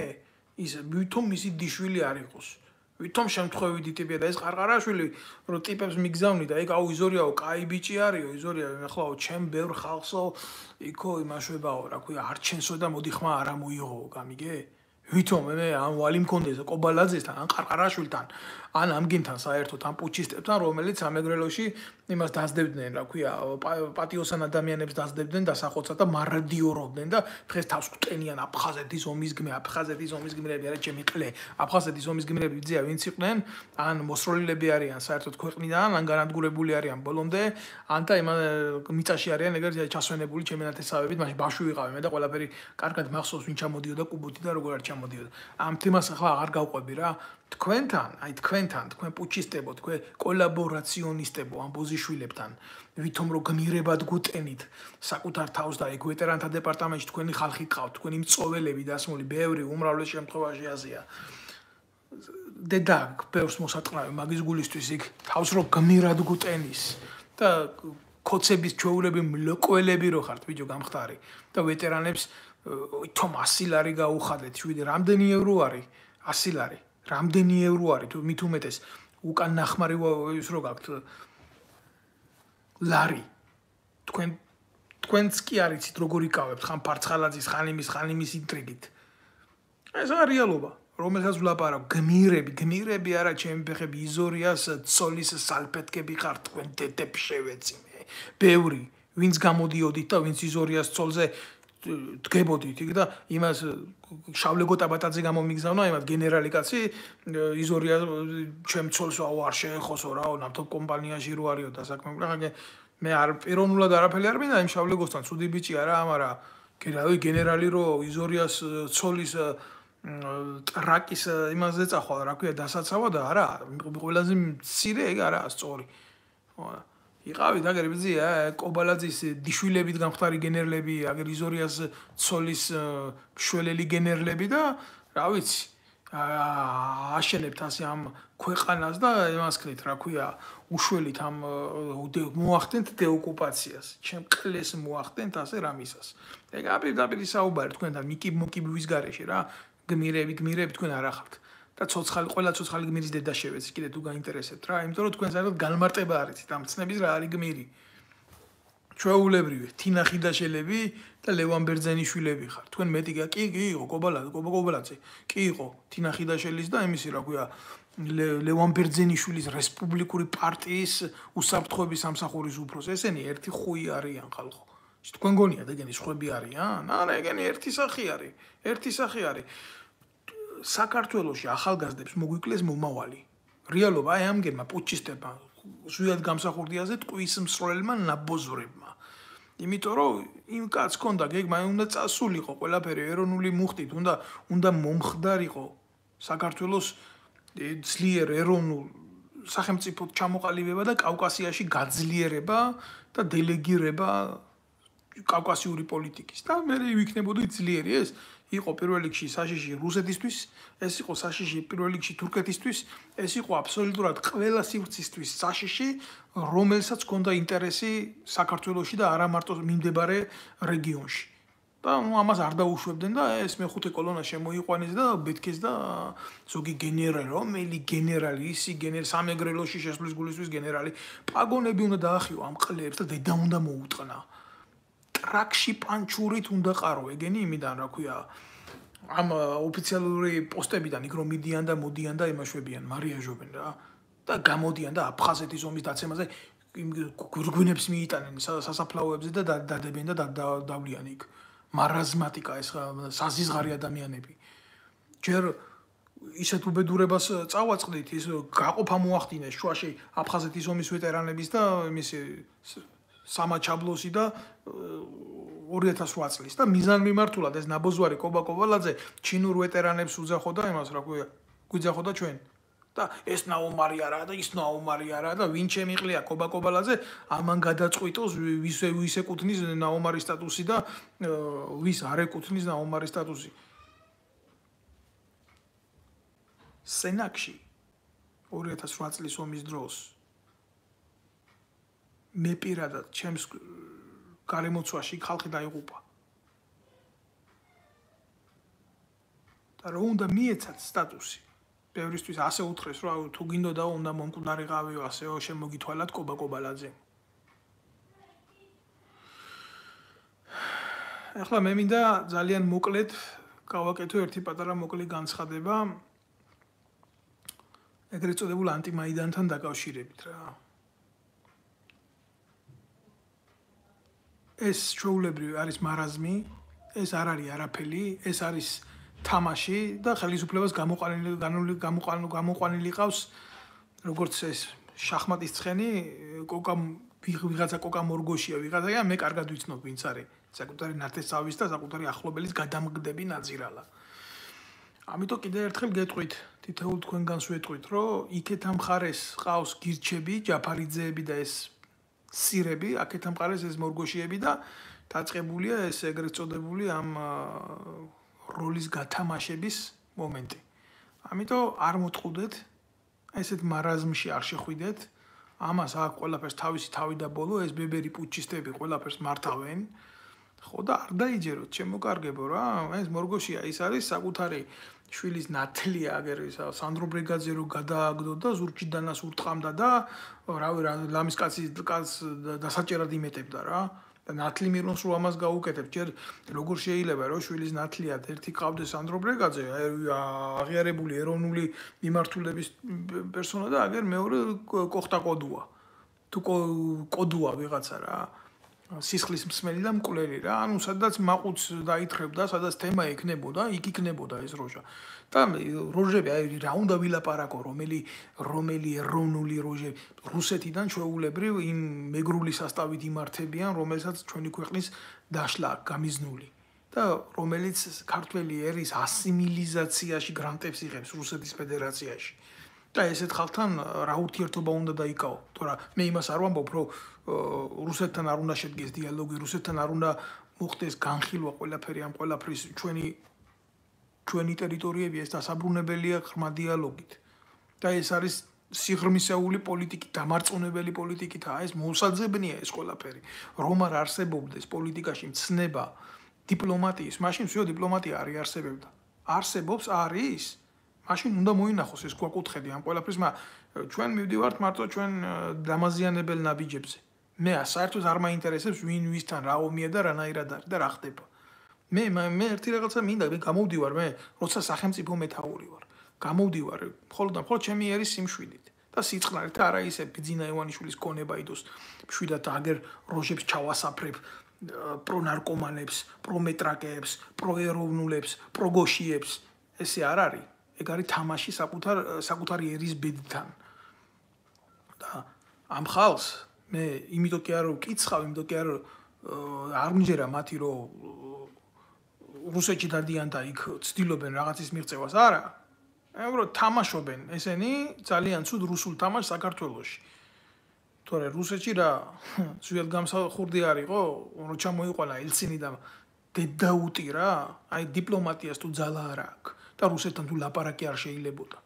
ის ვითომ მისი დიშვილი არ იყოს. ვითომ შემთხვევით ტიპია და ეს ყარყარაშვილი რო ტიპებს მიგზავნი და ეგ აუ იზორიაო კაი ბიჭი არისო იზორია ახლაო ჩემ ბევრ ხალხსო იქო იმაშვებაო რა ქვია არჩენსო და მოდი ხმა არ ამოიღო გამიგე? ვითომ მე ამ ვალი მქონდეს კობალაძესთან ან ყარყარაშვილთან ან ამგინთან საერთოდ ამ პუჩისტებთან რომელიც ამეგრელოში იმას დაძდებდნენ რა ქვია პატიოსან ადამიანებს დაძდებდნენ დასახოცად და მარადიორობდნენ და დღეს თავს ყტენიან აფხაზეთის ომის გმე აფხაზეთის ომის გმეები არა ჩემი ყლე აფხაზეთის ომის გმეები ძია ვინც იყვნენ? ან მოსროლილები არიან საერთოდ ქვეყნიდან ან განადგურებული არიან ბოლომდე ან და იმ მიწაში არიან ეგრეთ ჩასვენებული ჩემი ნათესავებით მაშინ ბავშვი ვიყავი მე და ყველაფერი კარგად მახსოვს ვინ ჩამოდიოდა კუბოთი და როგორ არ ჩამოდიოდა. ამ თემას ახლა აღარ გავყვები რა თქვენთან, აი თქვენთან, თქვენ პუჩისტებო, თქვენ კოლაბორაციონისტებო ამ ბოზიშვილებთან, ვითომ რომ გმირებად გუტენით საკუთარ თავს და ეგ ვეტერანთა დეპარტამენტში თქვენი ხალხი გყავთ, თქვენი მწოველები დასმული ბევრი უმრავლეს შემთხვევაში აზია. დედა ბევრს მოსატყნავი მაგის გულისთვის იქ თავს რომ გმირად გუტენის და კოცების ჩვეულები მლოკველები რო ხართ ვიჯო გამختარი და ვეტერანებს თომ 100 ლარი გაუხადეთ შვიდი რამდენი ევრო არის 100 ლარი რამდენი ევრო არის? თუ მით უმეტეს უკან ნახმარი ის რო გაქვთ? ლარი. თქვენ თქვენც კი არიცით როგორ იკავებთ? ხან ფარცხალაძის ხან იმის ხან იმის ინტრიგით. ეს არის რეალობა. რომელსაც ვლაპარაკ. გმირები გმირები არა ჩემი ფეხები იზორიას ცოლის სალფეთკები ხართ თქვენ დედებს შევეცინე ბევრი. ვინც გამოდიოდით და ვინც იზორიას ცოლზე დგებოდით იქ და იმას შავლეგო ტაბატაძე გამომიგზავნა იმათ გენერალი კაცი იზორია ჩემ ცოლს აუ არ შეეხოსო რაო ნავთობ კომპანიაში რო არისო და საქმე მაგრამ მე არ პიროვნულად არაფერი არ მინდა იმ შავლეგოსთან ცუდი ბიჭი არა ამარა. გენერალი გენერალი რო იზორიას ცოლის ტრაკის იმაზე წახვალ რა ქვია დასაცავა და არა ყველაზე მცირე ეგ არა სწორი. ხო იყავით აგერ ბიძია კობალაძის დიშვილებით გამختარი გენერლები, აგერ იზორიას ცოლის მშველელი გენერლები და რა ვიცი აშენებთ ასე ამ ქვეყანას და იმას ქნით, რა ქვია, უშველით ამ მოახდენთ დეოკუპაციას. ჩემ ყლეს მოახდენთ ასე რამისას. ეგ აპირდაპირ საუბარი თქვენთან მიკიბ მოკიბვის გარეშე რა, გმირები, გმირები თქვენ არ ახართ. და ცოცხალი ყველა ცოცხალი გმირის დედა შევეცი კიდე თუ გაინტერესებთ რა. იმიტომ რომ თქვენ საერთოდ განმარტება არიცით ამ ცნების რა არის გმირი. ჩვეულებრივი თინა ხიდაშელები და ლევან ბერძენიშვილები ხარ. თქვენ მეტი კი კი იყო კობალაძე. კობაკობალაძე კი იყო თინა ხიდაშელის და იმისი რა ქვია ლევან ბერძენიშვილის რესპუბლიკური პარტიის უსაფრთხოების სამსახურის უფროსი ესენი ერთი ხუი არიან ხალხო. თქვენ გონიათ ეგენი სხვები არიან? არა ეგენი ერთი სახი არის ერთი სახი არის საქართველოსი ახალგაზრდებს მოგვიკლეს მომავალი. რეალობა აი ამგერმა პუჩისტებმა ზუსტად გამსახურდიაზე ტყვის მსროლელმა ნაბოზრებმა. იმიტომ რომ იმ კაც ქონდა გეგმა უნდა წასულიყო ყველაფერი ეროვნული მუხტით, უნდა უნდა მომხდარიყო საქართველოს ძლიერ ეროვნულ სახელმწიფო ჩამოყალიბება და კავკასიაში გაძლიერება და დელეგირება კავკასიური პოლიტიკის და მე ვიქნებოდი ძლიერი ეს იყო პირველ რიგში საშიში რუსეთისთვის, ეს იყო საშიში პირველ რიგში თურქეთისთვის, ეს იყო აბსოლუტურად ყველა სივრცისთვის საშიში, რომელსაც ჰქონდა ინტერესი საქართველოსში და არა მარტო მიმდებარე რეგიონში. და ნუ ამას არ დაუშვებდნენ და ეს მეხუთე კოლონა შემოიყვანეს და ბეთქეს და ზოგი გენერალი, რომელი გენერალი, ისი გენერალი სამეგრელოში შესვლის გულისთვის გენერალი, პაგონები უნდა დაახიო ამ ყლებს და დედა უნდა მოუტყნა. ტრაქში პანჩურით უნდა ყარო ეგენი? იმიდან რა ქვია ამ ოფიციალური პოსტებიდან იქ რომ მიდიან და მოდიან და იმაშვებიან მარიაჟობენ რა. და გამოდიან და აფხაზეთის ომის დაცემაზე გურგვინებს მიიტანენ სასაფლაოებზე და დადებენ და დავლიან იქ. მარაზმატიკა ეს საზიზღარი ადამიანები. ჯერ ისეთ უბედურებას წავაწყდით ის გაყოფა მოახდინეს შუაში აფხაზეთის ომის ვეტერანების და იმისი სამაჩაბლოსი და 2008 წლის და მიზან მიმართულად ეს ნაბოზვარი კობა კოვალაძე ჩინურ ვეტერანებს უძახო და იმას რა ქვია გვიძახო და ჩვენ. და ეს ნაუმარი არა და ის ნაუმარი არა და ვინ შემიყლია კობა კოვალაძე ამან გადაწყვიტოს ვის ვის ეკუთვნის ნაუმარი სტატუსი და ვის არ ეკუთვნის ნაუმარი სტატუსი. სენაკში 2008 წლის ომის დროს მე პირადად ჩემს გარემოცვაში ხალხი დაიღუპა. და რომ უნდა მიეცათ სტატუსი. ბევრისთვის ასე უთხრეს, რომ თუ გინდოდა უნდა მომკვდარიყავიო ასეო შემოგითვალათ კობა-კობალაძე. ახლა მე მინდა ძალიან მოკლედ გავაკეთო ერთი პატარა მოკლე განცხადება ეგრეთ წოდებულ ანტიმაიდანთან დაკავშირებით რა. ეს შოულებრივი არის მარაზმი, ეს არ არის არაფერი, ეს არის თამაში და ხელისუფლებას გამოყანილი გამოყანილი გამოყანილი ყავს როგორც ეს შახმატის ცხენი კოკა ვიღაცა კოკა მორგოშია ვიღაცა მე კარგად ვიცნობ ვინც არის საკუთარი ნათესავის და საკუთარი ახლობელის გადამგდები ნაძირალა ამიტომ კიდე ერთხელ გეტყვით თითოეულ თქვენგანს ვეტყვით რომ იქეთ ამ ხარეს ყავს გირჩები ჯაფარიძეები და ეს სირები აქეთ ამ ხარეს ეს მორგოშიები და დაწყებულია ეს ეგრეთ წოდებული ამ როლის გათამაშების მომენტი. ამიტომ არ მოთხოვდეთ ესეთ მარაზმში არ შეხვიდეთ. ამას აქ ყველაფერს თავისი თავი და ბოლო ეს ბებერი პუჩისტები ყველაფერს მართავენ. ხო და არ დაიჯეროთ, ჩემო კარგებო რა, ეს მორგოშია, ის არის საკუთარი შვილის ნათლია აგერ ის სანდრო ბრიგაძე რო გადააგდო და ზურგჭიდანას ურტყამდა და რავი რა ლამის კაცის კაც დასაჭერად იმეტებდა რა. და ნათლი მირონს რო ამას გაუკეთებ, ჯერ როგორ შეიძლება რომ შვილის ნათლიად ერთი ყავდეს სანდრო ბრეგაძე, აღიარებული ეროვნული მიმართულების პერსონა და აგერ მეორე კოხტა კოდუა. თუ კოდუა ვიღაცა რა. სისხლის მსმელი და მკვლელი რა. ანუ სადაც მაყუც დაითხრებდა, სადაც თემა ექნებოდა, იქ იქნებოდა ეს როჟა. და როჟები აი რა უნდა ვილაპარაკო, რომელი რომელი ეროვნული როჟე რუსეთიდან ჩვეულებრივ იმ მეგრული სასტავით იმართებიან, რომელსაც ჩვენი ქვეყნის დაშლა გამიზნული და რომელიც ქართველი ერის ასიმილიზაციაში გრანტებს იღებს რუსეთის ფედერაციაში. და ესეთ ხალხთან რა ურთიერთობა უნდა დაიკაო? თორე მე იმას არ ვამბობ, რომ რუსეთთან არ უნდა შედგეს დიალოგი, რუსეთთან არ უნდა მოხდეს განხილვა ყველაფერი ამ ყველაფრის ჩვენი ჩვენი ტერიტორიები ეს დასაბრუნებელია ღრმა დიალოგით. და ეს არის სიღრმისეული პოლიტიკი, დამარწმუნებელი პოლიტიკითაა ეს მოსაძებნია ეს ყველაფერი. რომ არ არსებობდეს პოლიტიკაში მცნება დიპლომატიის, მაშინ всё დიპლომატია არ იარსებებდა. არსებობს არის? მაშინ უნდა მოინახოს ეს კვაკუთხედი ამ ყველაფრის, მაგრამ ჩვენ მივდივართ მარტო ჩვენ დამაზიანებელ ნაბიჯებზე. მე საერთოდ არ მაინტერესებს ვინ ვისთან რა ომია და რანაირად არის და რა ხდება. მე მე ერთი რაღაცა მინდა, მე გამოვდივარ მე, როცა სახელმწიფო მეთაური ვარ. გამოვდივარ მხოლოდ მხოლოდ ჩემი ერის სიმშვიდით და სიწყნარით და არა ისე ბიძინა ივანიშვილის კონება იდოს მშვიდად აგერ როჟებს ჩავასაფრებ პრონარკომანებს, პრომეტრაკებს, პროეროვნულებს, პროგოშიებს. ესე არ არის. ეგ არის თამაში საკუთარ საკუთარი ერის ბედთან. და ამ ხალხს მე იმიტომ კი არ ვკითხავ, იმიტომ კი არ არ მჯერა მათი რომ რუსეთში დადიან და იქ ცდილობენ რაღაცის მიღწევას, არა. უბრალოდ თამაშობენ ესენი ძალიან ცუდ რუსულ თამაშს საქართველოში. თორე რუსეთში რა ძველ გამსახურდი არისო, რომ ჩამოიყვალა ელცინი და დედაუტი რა, აი დიპლომატიას თუ ძალა არ აქვს და რუსეთთან თუ ლაპარაკი არ შეიძლებოდა.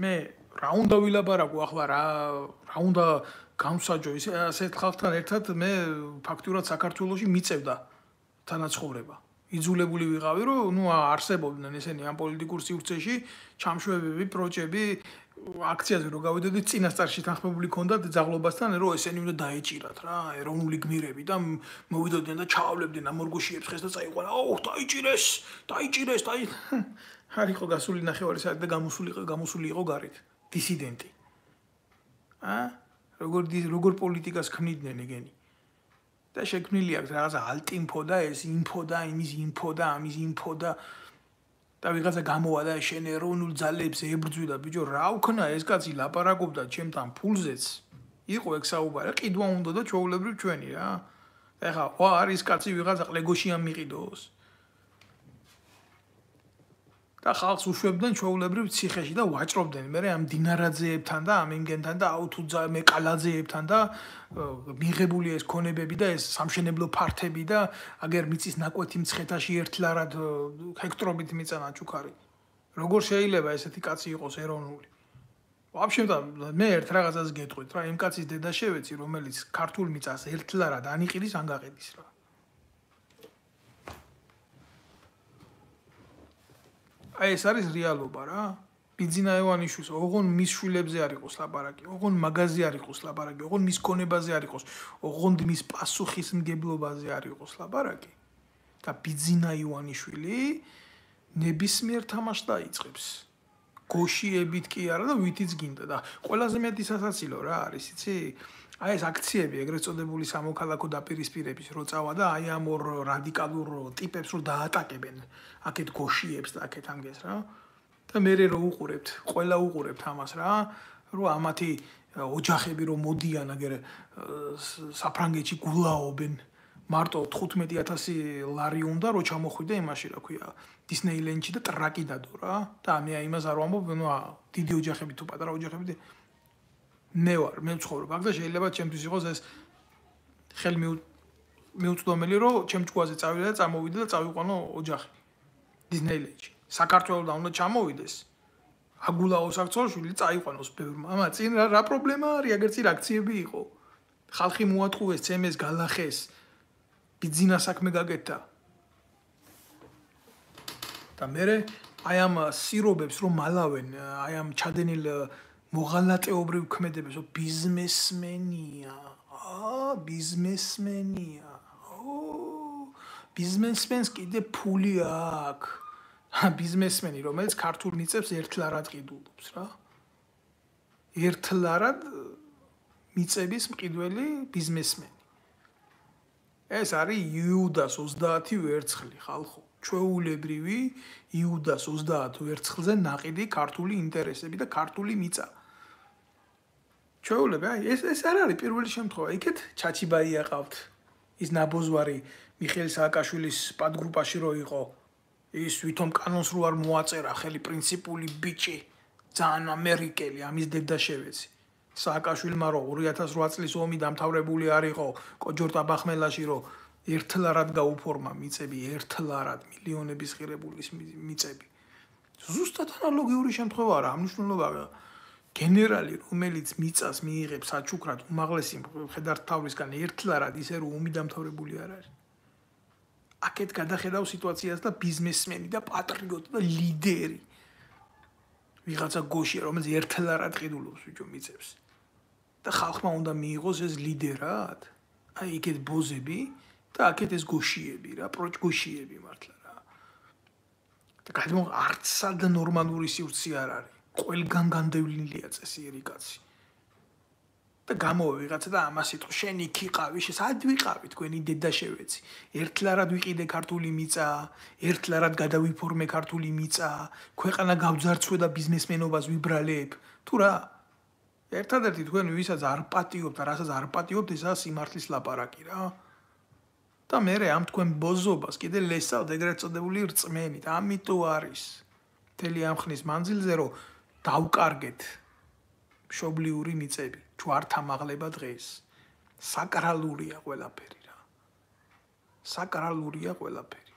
მე რა უნდა ვილაპარაკო ახლა რა რა უნდა გამსაჯო ისე ასეთ ხალხთან ერთად მე ფაქტურად საქართველოსში მიწევდა თანაცხოვრება. იძულებული ვიყავი რომ ნუ არსებობდნენ ესენი ამ პოლიტიკურ სივრცეში ჩამშვებები პროჭები აქციაზე რო გავიდოდი წინასწარში თანხმებული ქონდათ ძაღლობასთან რომ ესენი უნდა დაეჭირათ რა ეროვნული გმირები და მოვიდოდნენ და ჩაავლებდნენ ამ ორგოშიებს ხეს და წაიყვანა აუ დაიჭირეს დაიჭირეს დაი არ იყო გასული ნახევარი საათი და გამოსული გამოსული იყო გარეთ დისიდენტი. ა? როგორ როგორ პოლიტიკას ქმნიდნენ ეგენი? და შექმნილი აქვს რაღაცა ალტინფო და ეს ინფო და იმის ინფო და ამის ინფო და და ვიღაცა გამოვა და შენ ეროვნულ ძალებს ებრძვიდა ბიჭო რა ვქნა ეს კაცი ლაპარაკობდა ჩემთან ფულზეც იყო ეგ საუბარი ყიდვა უნდა და ჩაულებრივ ჩვენი რა ეხა ვა არის კაცი ვიღაცა ყლეგოში ამიყიდოს და ხალხს უშვებდნენ ჩაულებრივ ციხეში და ვაჭრობდნენ. მე ამ დინარაძეებთან და ამ იმგენთან და აუთუძა მე კალაძეებთან და მიღებული ეს ქონებები და ეს სამშენებლო ფართები და აგერ მიწის ნაკვეთი მცხეთაში ერთლარად ჰექტრობით მიწანა ჩუქარი როგორ შეიძლება ესეთი კაცი იყოს ეროვნული? ვაფშე და მე ერთ რაღაცას გეტყვით რა. იმ კაცის დედა შევეცი რომელიც ქართულ მიწას ერთლარად ანიყირის ანგაყიდის რა აი ეს არის რეალობა რა. ბიძინა ევანიშვილს ოღონ მის შვილებზე არ იყოს ლაპარაკი, ოღონ მაგაზე არ იყოს ლაპარაკი, ოღონ მის კონებაზე არ იყოს, ოღონ მის პასუხისმგებლობაზე არ იყოს ლაპარაკი. და ბიძინა ივანიშვილი ნებისმიერ თამაშს დაიწყებს. გოშიებით კი არა და ვითიც გინდა და ყველაზე მეტი სასაცილო რა არის, იცი? აი ეს აქციები, ეგრეთ წოდებული სამოქალაქო დაპირისპირების რო წავა და აი ამ ორ რადიკალურ ტიპებს რო დაატაკებენ, აქეთ გოშიებს და აქეთ ამგეს რა. და მე რო უყურებთ, ყველა უყურებთ ამას რა, რო ამათი ოჯახები რო მოდიან აგერ საფრანგეთში გულაობენ მარტო 15000 ლარი უნდა რო ჩამოხვიდე იმაში რა ქვია დისნეილენდში და ტრაკი დადო რა და მე აი იმას არ ვამბობ ნუ დიდი ოჯახები თუ პატარა ოჯახები მე ვარ მე ვცხოვრობ. აქ და შეიძლება ჩემთვის იყოს ეს ხელ მიუწვდომელი რომ ჩემ ჭკუაზე წავიდე და წამოვიდე და წავიყვანო ოჯახი. დისნეილენდში საქართველოს და უნდა ჩამოვიდეს. აგულაო საქცოშვილი წაიყვანოს ბევრმა. ამა წინ რა რა პრობლემა არის? აგერ წინ აქციები იყო. ხალხი მოატყუეს ცემეს გალახეს ბიძინა საქმე გაკეთა და მე აი ამ სირობებს რომ მალავენ აი ამ ჩადენილ მოღალატეობრივ ქმედებებს, ბიზნესმენია. აა, ბიზნესმენია. ბიზნესმენს კიდე ფული აქვს. ბიზნესმენი, რომელიც ქართულ მიწებს ერთლარად ყიდულობს რა. ერთლარად მიწების მყიდველი ბიზნესმენი. ეს არის იუდას 30 ვერცხლი, ხალხო. ჩვეულებრივი იუდას 30 ვერცხლზე ناقიდი ქართული ინტერესები და ქართული მიწა. ჩვეულები აი ეს ეს არ არის პირველი შემთხვევა. იქეთ ჩაჩიბაი აყავთ ის ნაბოზვარი მიხეილ სააკაშვილის პადგრუპაში რო იყო. ის ვითომ კანონს რო არ მოაწერა ხელი პრინციპული ბიჭი ძალიან ამერიკელი ამის დედა შევეცი სააკაშვილმა რო 2008 წლის ომი დამთავრებული არისო კოჯორტა ბახმელაში რო ერთლარად გაუფორმა მიწები ერთლარად მილიონების ღირებულის მიწები. ზუსტად ანალოგიური შემთხვევა რა ამნიშნულობა გენერალი რომელიც მიწას მიიღებს საჩუქრად უმაღლესი ხედართ თავისგან ერთლარად ისე რომ ომი დამთავრებული არ არის აკეთ გადახედავ სიტუაციას და ბიზნესმენი და პატრიოტი და ლიდერი ვიღაცა გოშია რომელიც ერთლარად ყიდულობს ბიჭო მიწებს და ხალხმა უნდა მიიღოს ეს ლიდერად. აი იქეთ ბოზები და აქეთ ეს გოშიები რა, პროჭ გოშიები მართლა რა. და გადმო არც სად ნორმალური სივრცე არ არის. ყველგან განდევლილია წესიერი კაცი. და გამოვა ვიღაცა და ამას იტყვა შენ იქ იყავი, სად ვიყავი თქვენი დედა შევეცი. ერთლარად ვიყიდე ქართული მიწა, ერთლარად გადავიფორმე ქართული მიწა, ქვეყანა გავძარცვე და ბიზნესმენობას ვიბრალებ. თუ რა? ერთადერთი თქვენ ვისაც არ პატიობთ რასაც არ პატიობთ ესაა სიმართლის ლაპარაკი რა და მე ამ თქვენ ბოზობას კიდე ლესავ ეგრეთ წოდებული რწმენით ამიტომ არის მთელი ამ ხნის მანძილზე რომ დავკარგეთ შობლიური მიწები. ჯვართა მაღლება დღეს. საკრალურია ყველაფერი რა. საკრალურია ყველაფერი.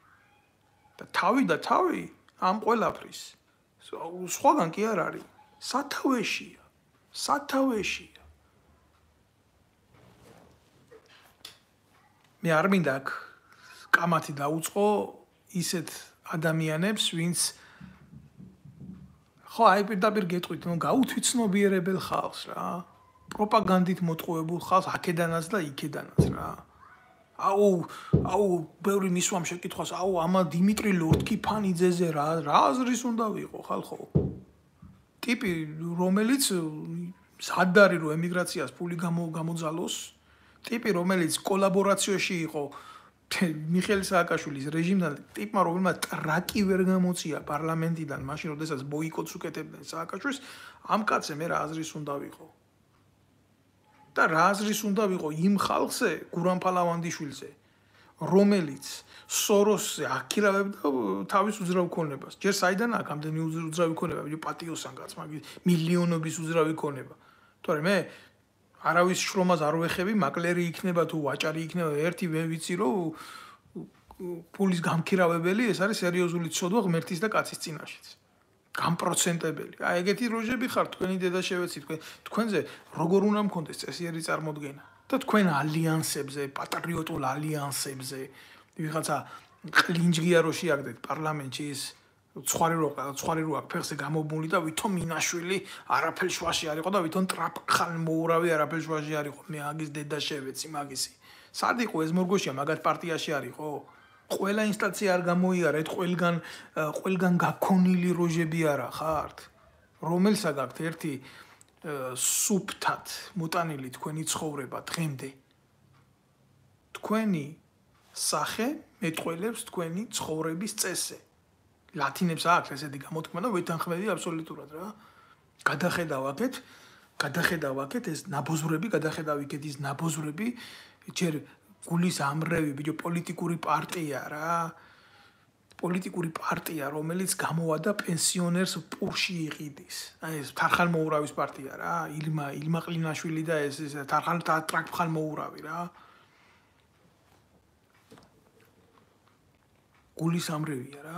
და თავი და თავი ამ ყველაფრის. სხვაგან კი არ არის. სათავეშია. სათავეშია. მე არ მინდა კამათი დაუწყო ისეთ ადამიანებს, ვინც ხო აი პირდაპირ გეტყვით, რომ გაუთვიცნობიერებელ ხალხს რა. პროპაგანდით მოტყუებულ ხალხს აქედანაც და იქედანაც რა. აუ, აუ, ბევრი მისვამ შეკითხვას, აუ, ამა დიმიტრი ლორდკიფანიძეზე რა, რა აზრის უნდა ვიყო ხალხო? ტიპი რომელიც სადარი რო ემიგრაციას ფული გამოძალოს ტიპი რომელიც კოლაბორაციაში იყო მიხეილ სააკაშვილის რეჟიმთან ტიპმა რომელმაც ტრაკი ვერ გამოცია პარლამენტიდან მაშინ როდესაც ბოიკოტს უკეთებდნენ სააკაშვილს ამ კაცზე მე რა აზრის უნდა ვიყო და რა აზრის უნდა ვიყო იმ ხალხზე გურამ ფალავანდიშვილზე რომელიც სოროსზე აკირავებდა თავის უძრავ ქონებას. ჯერ საიდან აქ ამდენი უძრავი ქონება, პატიოსან კაც, მაგ მილიონობის უძრავი ქონება. თორე მე არავის შრომას არ ვეხები, მაკლერი იქნება თუ ვაჭარი იქნება, ერთი მე ვიცი რომ პულის გამქირავებელი ეს არის სერიოზული ცოდვა ღმერთის და კაცის წინაშეც. გამპროცენტებელი. აი ეგეთი როჟები ხარ თქვენი დედა შევეცი თქვენ თქვენზე როგორ უნდა მქონდეს წესიერი წარმოდგენა და თქვენ ალიანსებზე, პატრიოტულ ალიანსებზე ვიღაცა კლინჯგია რო შეაგდეთ პარლამენტში ის ცხარი რო ცხარი რო აქ ფეხზე გამობმული და ვითომ მინაშვილი არაფერ შვაში არისო და ვითომ ტრაპხან მოურავი არაფერ შვაში არისო მე აგის დედა შევეცი მაგისი. სად იყო ეს მორგოშია? მაგათ პარტიაში არისო ყველა ინსტანცია არ გამოიარა. ეს ყველგან ყველგან გაქონილი როჟები არა ხართ რომელსა გაქვთ? ერთი სუფთად მოტანილი თქვენი ცხოვრება დღემდე. თქვენი სახე მეტყველებს თქვენი ცხოვრების წესზე ლათინებს აქვს ესეთი გამოთქმა და ვეთანხმედი აბსოლუტურად რა. გადახედავ აქეთ, გადახედავ აქეთ ეს ნაბოზრები, გადახედავ იქეთ ის ნაბოზრები, ჯერ გულის ამრევი, ბიჭო პოლიტიკური პარტია რა. პოლიტიკური პარტია, რომელიც გამოვადა პენსიონერს პურში იყიდის. აი ეს თარხან მოურავის პარტია რა, ილმა ილმა ყლინაშვილი და ეს ეს თარხან ტრაკფხან მოურავი რა. გულის ამრევია რა.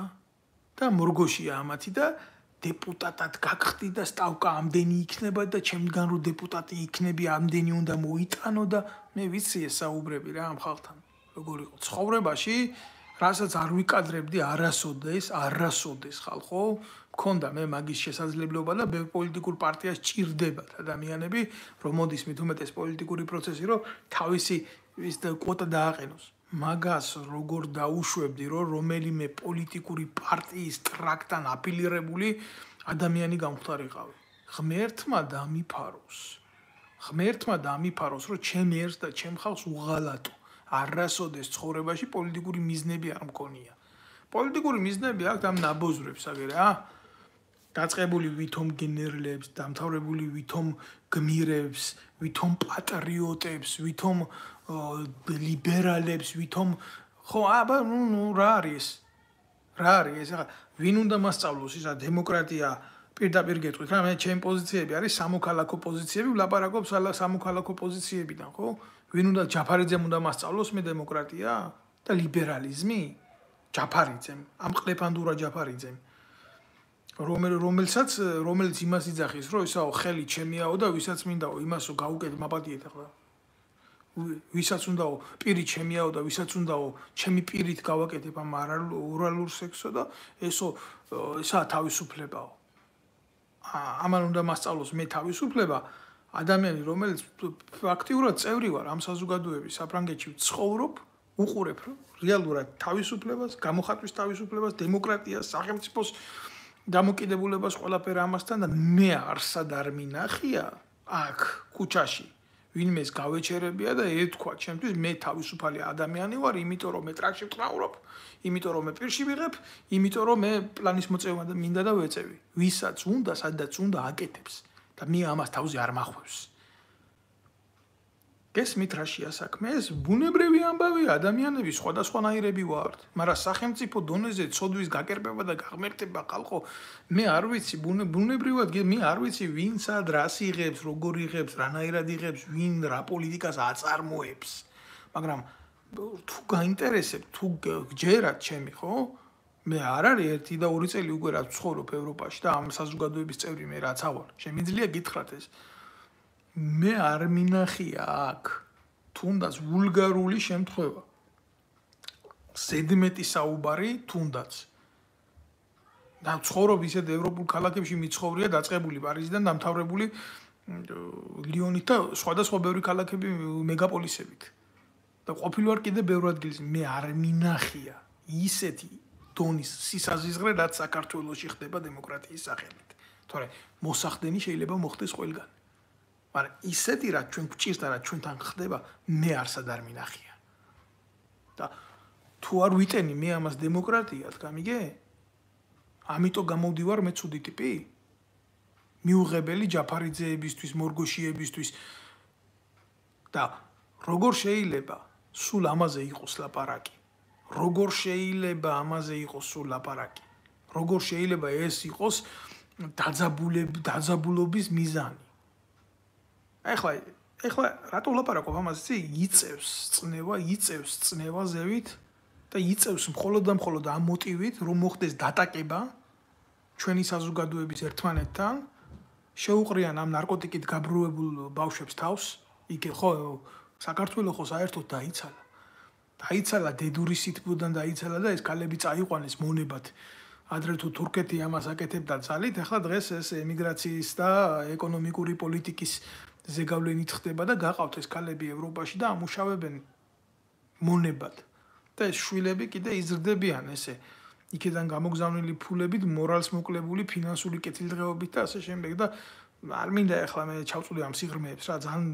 და მორგოშია ამათი და დეპუტატად გაგხდი და სტავკა ამდენი იქნება და ჩემგან რო დეპუტატი იქნები ამდენი უნდა მოიტანო და მე ვიცი ეს საუბრები რა ამ ხალხთან როგორ იყო. ცხოვრებაში რასაც არ ვიკადრებდი არასოდეს არასოდეს ხალხო მქონდა მე მაგის შესაძლებლობა და მე პოლიტიკურ პარტიას ჭირდებათ ადამიანები რომ მოდის მით უმეტეს პოლიტიკური პროცესი რომ თავისი ის კვოტა დააყენოს მაგას როგორ დაუშვებდი, რომ რომელიმე პოლიტიკური პარტიის ტრაკთან აფილირებული ადამიანი გამختارიყავი. ღმერთმა დამიფაროს. ღმერთმა დამიფაროს, რომ ჩემ ერთს და ჩემ ხალხს უღალატო. არასოდეს ცხოვრებაში პოლიტიკური მიზნები არ მქონია. პოლიტიკური მიზნები აქვს ამ ნაბოზრებს აგერე, ა? დაწყებული ვითომ გენერლებს, დამთავრებული ვითომ გმირებს, ვითომ პატრიოტებს, ვითომ აა ლიბერალებს ვითომ ხო აბა ნუ ნუ რა არის რა არის ახლა ვინ უნდა მასწავლოს ისა დემოკრატია პირდაპირ გეტყვით რა მე ჩემი პოზიციები არის სამოქალაქო პოზიციები ვლაპარაკობ სამოქალაქო პოზიციებიდან ხო? ვინ უნდა ჯაფარიძემ უნდა მასწავლოს მე დემოკრატია? და ლიბერალიზმი? ჯაფარიძემ ამ ყლეფანდურა ჯაფარიძემ. რომელ რომელსაც რომელიც იმას იძახის რომ ისაო ხელი ჩემიაო და ვისაც მინდაო იმასო გაუკეთ მაპატიეთ ახლა ვისაც უნდაო პირი ჩემიაო და ვისაც უნდაო ჩემი პირით გავაკეთებ ამ ორალურ სექსო და ესო ესა თავისუფლებაო. ამან უნდა მასწავლოს მე თავისუფლება. ადამიანი რომელიც ფაქტიურად წევრი ვარ ამ საზოგადოების საფრანგეთში ცხოვრობ უყურებ რეალურად თავისუფლებას გამოხატვის თავისუფლებას დემოკრატიას სახელმწიფოს დამოკიდებულებას ყველაფერ ამასთან და მე არსად არ მინახია აქ ქუჩაში ვინმეს გავეჩერებია და ეთქვა ჩემთვის მე თავისუფალი ადამიანი ვარ, იმიტომ რომ მე ტრაქში ვწავრობ, იმიტომ რომ მე პირში ვიღებ, იმიტომ რომ მე პლანის მოწევა და მინდა და ვეწევი. ვისაც უნდა, სადაც უნდა აკეთებს და მე ამას თავზე არ მახვევს. გესმით რაშია საქმე ეს ბუნებრივი ამბავი ადამიანები სხვადასხვანაირები ვართ მაგრამ სახელმწიფო დონეზე ცოდვის გაკერპება და გაღმერთება ხალხო მე არ ვიცი ბუნებრივად მე არ ვიცი ვინ სად რას იღებს როგორ იღებს რანაირად იღებს ვინ რა პოლიტიკას აწარმოებს. მაგრამ თუ გაინტერესებ თუ გჯერათ ჩემი ხო? მე არ არის ერთი და ორი წელი უკვე რაც ცხოვრობ ევროპაში და ამ საზოგადოების წევრი მე რაც ავარ. შემიძლია გითხრათ ეს მე არ მინახია აქ თუნდაც ვულგარული შემთხვევა. ზედმეტი საუბარი თუნდაც. და ცხოვრობ ისეთ ევროპულ ქალაქებში მიცხოვრია დაწყებული პარიზიდან დამთავრებული ლიონით და სხვადასხვა ბევრი ქალაქები მეგაპოლისებით. და ყოფილვარ კიდე ბევრ ადგილზე მე არ მინახია ისეთი დონის სისაზიზღრე რაც საქართველოსში ხდება დემოკრატიის სახელით. თორე მოსახდენი შეიძლება მოხდეს ყველგან. მაგრამ ისეთი რა ჩვენ გვჭირს და რა ჩვენთან ხდება მე არსად არ მინახია. და თუ არ ვიტენი მე ამას დემოკრატიად გამიგე? ამიტომ გამოდივარ მე ცუდი ტიპი. მიუღებელი ჯაფარიძეებისთვის მორგოშიებისთვის. და როგორ შეიძლება სულ ამაზე იყოს ლაპარაკი? როგორ შეიძლება ამაზე იყოს სულ ლაპარაკი? როგორ შეიძლება ეს იყოს დაძაბულებ დაძაბულობის მიზანი ეხლა ეხლა რატო ვლაპარაკობ ამაზე? იწევს წნევა, იწევს წნევა ზევით და იწევს მხოლოდ და მხოლოდ ამ მოტივით, რომ მოხდეს დატაკება ჩვენი საზოგადოების ერთმანეთთან, შეუყრიან ამ ნარკოტიკით გაბრუებულ ბავშვებს თავს. იქ ხო საქართველოს ხო საერთოდ დაიცალა. დაიცალა დედური სიტყვიდან დაიცალა და ეს კალები წაიყვანეს მონებად ადრე თუ თურქეთი ამას აკეთებდა ძალით, ახლა დღეს ეს ემიგრაციის და ეკონომიკური პოლიტიკის ზეგავლენით ხდება და გაყავთ ეს ქალები ევროპაში და ამუშავებენ მონებად. და ეს შვილები კიდე იზრდებიან ესე იქიდან გამოგზავნილი ფულებით, მორალს მოკლებული ფინანსური კეთილდღეობით და ასე შემდეგ და არ მინდა ახლა მე ჩავწუდე ამ სიღრმეებს რა ძალიან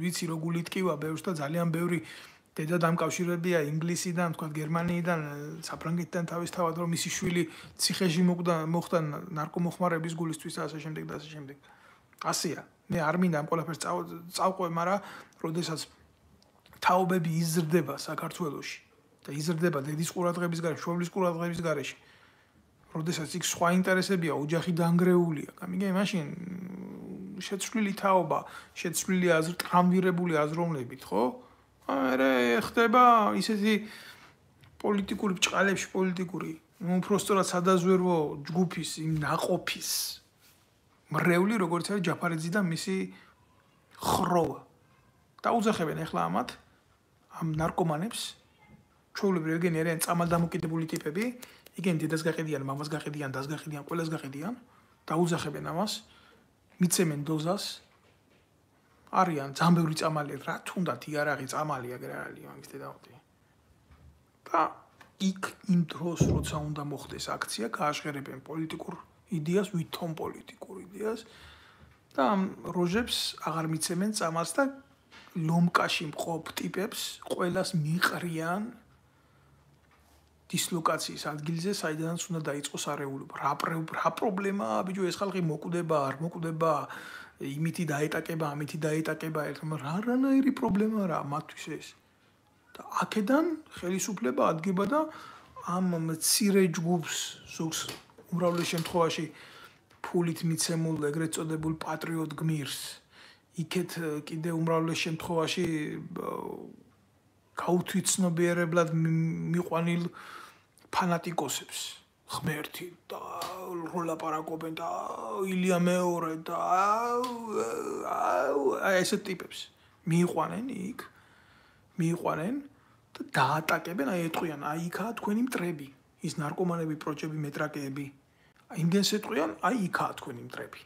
ვიცი როგორ იტკივა ბევრს და ძალიან ბევრი დედა დამკავშირებია ინგლისიდან, თქვა გერმანიიდან, საფრანგეთიდან თავისთავად რომ მისი შვილი ციხეში მოკვდა მოხდა ნარკომოხმარების გულისთვის და ასე შემდეგ და ასე შემდეგ. ასია. მე არ მინდა ამ ყველაფერს წავყვე, მაგრამ როდესაც თაობები იზრდება საქართველოში და იზრდება დედის ყურადღების გარეშე, შობლის ყურადღების გარეშე. როდესაც იქ სხვა ინტერესებია, ოჯახი დაנגრეულია, გამიგე მაშინ შეცვლილი თაობა, შეცვლილი აზრ, ტრამვირებული აზროვნებით, ხო? არა, ხდება ისეთი პოლიტიკური ბჭყალებში პოლიტიკური, ну просто რა სადაზვერვო ჯგუფის იმ ناقოფის მრევლი როგორც არის ჯაფარიძე და მისი ხროვა. დაუძახებენ ახლა ამათ ამ ნარკომანებს. ჩაულებრი ეგენი არიან წამალდამოკიდებული ტიპები. იგენ დედას გაყიდიან, მამას გაყიდიან, დას გაყიდიან, ყველას გაყიდიან. დაუძახებენ ამას. მიცემენ დოზას. არიან ძამბევრი წამალი რა თუნდაც იარაღი წამალი აგრე არის მაგის დედაოთი. და იქ იმ დროს როცა უნდა მოხდეს აქცია, გააშღერებენ პოლიტიკურ იდეას, ვითომ პოლიტიკურ იდეას და ამ როჟებს აღარ მიცემენ წამალს და ლომკაში მყოფ ტიპებს ყოველას მიყრიან დისლოკაციის ადგილზე, საიდანაც უნდა დაიწყოს არეულობა. რა რა პრობლემაა, ბიჭო, ეს ხალხი მოკვდება, არ მოკვდება, იმითი დაეტაკება, ამითი დაეტაკება, ერთმა რა რანაირი პრობლემაა რა მათთვის ეს. და აქედან ხელისუფლება ადგება და ამ მცირე ჯგუფს ზოგს უმრავლეს შემთხვევაში ფულით მიცემულ ეგრეთ წოდებულ პატრიოტ გმირს. იქეთ კიდე უმრავლეს შემთხვევაში გაუთვიცნობიერებლად მიყვანილ ფანატიკოსებს. ღმერთი და როლაპარაკობენ და ილია მეორე და აი ეს ტიპებს. მიიყვანენ იქ მიიყვანენ და დაატაკებენ აი ეტყვიან. აი იქაა თქვენი მტრები ის ნარკომანები პროჭები მეტრაკეები იმდენს ეტყვიან აი იქაა თქვენი მტრები.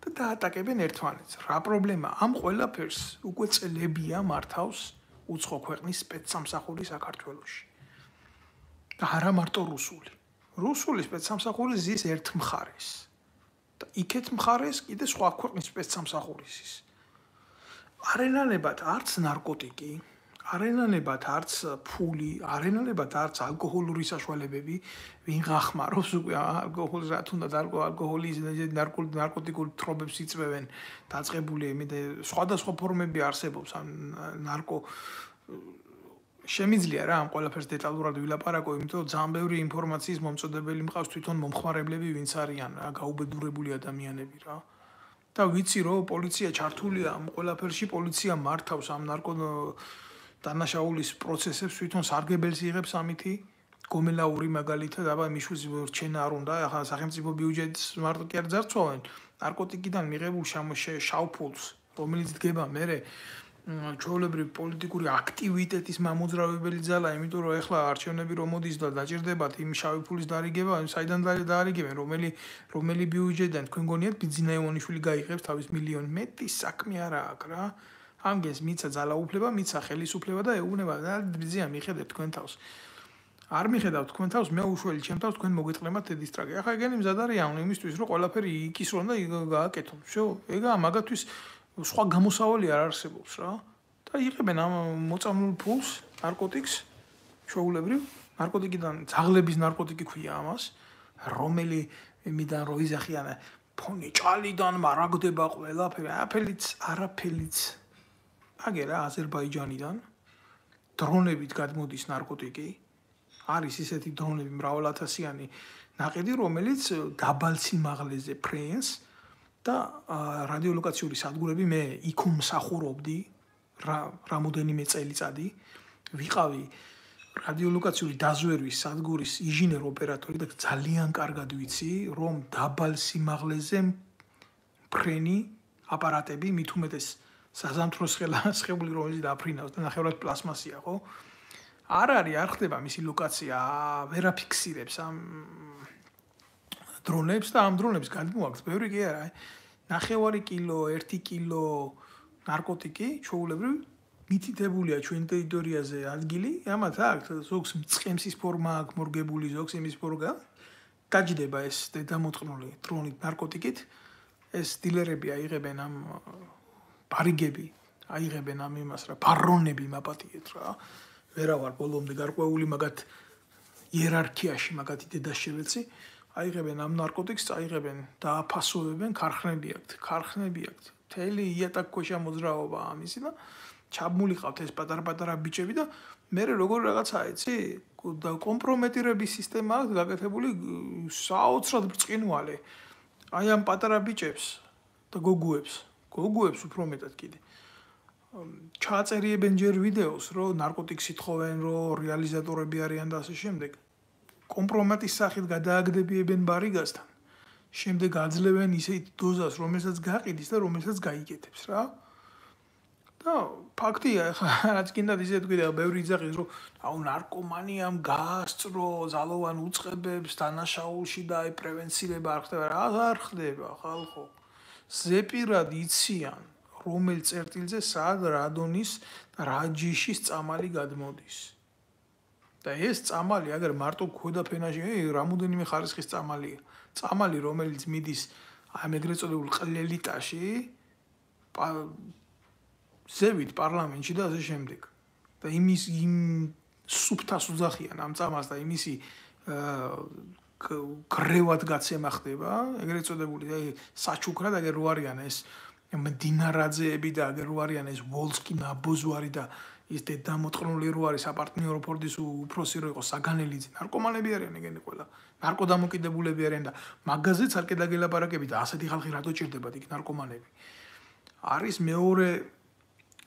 და დაატაკებენ ერთმანეთს. რა პრობლემა? ამ ყველაფერს უკვე წლებია მართავს უცხო ქვეყნის სპეცსამსახური საქართველოში. და არა მარტო რუსული. რუსული სპეცსამსახური ზის ერთ მხარეს. და იქეთ მხარეს კიდე სხვა ქვეყნის სპეცსამსახურის ის არენალებად არც ნარკოტიკი არენალებად არც ფული არენალებად არც ალკოჰოლური საშუალებები ვინ გახმარობს უკვე ალკოჰოლს რა თუნდაც ალკოჰოლი ნარკოტიკულ თრობებს იწვევენ დაწყებული მე სხვადასხვა ფორმები არსებობს ამ ნარკო შემიძლია რა ამ ყველაფერს დეტალურად ვილაპარაკო, იმიტომ რომ ძალიან ბევრი ინფორმაციის მომწოდებელი მყავს თვითონ მომხმარებლები, ვინც არიან რა გაუბედურებული ადამიანები რა. და ვიცი რომ პოლიცია ჩართულია ამ ყველაფერში, პოლიცია მართავს ამ ნარკო დანაშაულის პროცესებს, თვითონ სარგებელს იღებს ამითი. გომელაური მაგალითად, აბა მიშვის რჩენა არ უნდა, ახლა სახელმწიფო ბიუჯეტს მარტო კი არ ძარცვავენ. ნარკოტიკიდან მიღებულ შავფულს, რომელიც დგება მერე ჩაოლებრი პოლიტიკური აქტივიტეტის მამოძრავებელი ძალა, იმიტომ რომ ეხლა არჩევნები რომ მოდის და დაჭirdებათ იმ შავი ფულის დარიგება, საიდან დაარიგებენ, რომელი რომელი ბიუჯეტიდან თქვენ გონიათ ბიზნა ევონიშვილი გაიღებს თავის მილიონი მეტი საქმე არა აქვს რა. ამ გეს მიცა ძალაუფლება, მიცა ხელისუფლება და ეუბნება და ბიზია მიხედეთ თქვენ თავს. არ მიხედავთ თქვენ თავს, მე უშველი ჩემ თავს თქვენ მოგეთყლებათ დისტრაკი. ახლა ეგენი მზადარიან იმისთვის, რომ ყველაფერი იკისრონ და გააკეთონ. შო, ეგა მაგათვის სხვა გამოსავალი არ არსებობს რა. და იღებენ ამ მოწამლულ ფულს, ნარკოტიკს, შოულებრივ, ნარკოტიკიდან ძაღლების ნარკოტიკი ქვია ამას, რომელი იმიდან რო იზახიან ფონი ჭალიდან მარაგდება ყველაფერი, არაფერიც, არაფერიც აგერა აზერბაიჯანიდან დრონებით გადმოდის ნარკოტიკი. არის ისეთი დრონები მრავალათასიანი ნაყიდი რომელიც დაბალ სიმაღლეზე ფრენს და რადიოლოკაციური სადგურები მე იქ უმსახურობდი რა რამოდენიმე წელიწადი. ვიყავი რადიოლოკაციური დაზვერვის სადგურის ინჟინერ ოპერატორი და ძალიან კარგად ვიცი რომ დაბალ სიმაღლეზე ფრენი აპარატები მით უმეტეს საზამთროს ხელა შეებული რომელიც დაფრინავს და ნახევრად პლასმასია ხო? არ არის არ ხდება მისი ლოკაცია ვერაფიქსირებს ამ დრონებს და ამ დრონებს გადმოაქვს. ბევრი კი არა ნახევარი კილო 1 კილო ნარკოტიკი ჩაულებრივ მითითებულია ჩვენ ტერიტორიაზე ადგილი. ამათ აქვს ზოგს მწყემსის ფორმა აქვს მორგებული ზოგს იმის ფორმა. გაჯდება ეს დედამოწყნული დრონით ნარკოტიკით. ეს დილერები აიღებენ ამ ბარიგები აიღებენ ამ იმას რა ბარონები მაპატიეთ რა. ვერავარ ბოლომდე გარკვეული მაგათ იერარქიაში მაგათი დედაშევეცი აიღებენ ამ ნარკოტიკს აიღებენ და აფასოვებენ ქარხნები აქვთ ქარხნები აქვთ. თელი იატაკქვეშა მოძრაობა ამისი და ჩამულიყავთ ეს პატარ-პატარა ბიჭები და მე როგორ რაღაცაა იცი და კომპრომეტირების სისტემა აქვს გაკეთებული საოცრად ბრწყინვალე. აი ამ პატარა ბიჭებს და გოგუებს გოგუებს უფრო მეტად კიდე ჩააწერიებენ ჯერ ვიდეოს, რომ ნარკოტიკს ითხოვენ, რომ რეალიზატორები არიან და ასე შემდეგ. კომპრომატის სახით გადააგდებიებენ ბარიგასთან. შემდეგ აძლევენ ისეთ დოზას, რომელსაც გაყიდის და რომელსაც გაიგეთებს რა. და ფაქტია, ხა რაც კიდე ისე თქვი და ბევრი იძახის, რომ აუ ნარკომანიამ გაასწრო ზალოვან უצღებებს დანაშაულში და აი პრევენცირება არ ხდება რა, არ ხდება ხალხო. ზეპირად იციან რომელ წერტილზე სად რადონის და რა ჯიშის წამალი გადმოდის. და ეს წამალი, აგერ მარტო ქოდა ფენაში, ე, რამოდენიმე ხარისხის წამალია. წამალი, რომელიც მიდის აი ეგრეთ წოდებულ ყლელიტაში, ზევით პარლამენტში და ასე შემდეგ. და იმის იმ სუფთას უძახიან ამ წამას და იმისი გრევად გაცემა ხდება, ეგრეთ წოდებული, აი საჩუქრად აგერ რო არიან ეს მდინარაძეები და აგერ რო არიან ეს ვოლსკი ნაბოზვარი და ის დედამოწყნული რო არის აპარტნიორო ფორდის უფროსი რო იყო საგანელიძე ნარკომანები არიან ეგენი ყველა. ნარკოდამოკიდებულები არიან და მაგაზეც არ კედაგელაპარაკები და ასეთი ხალხი რატო ჭირდებათ იქ ნარკომანები? არის მეორე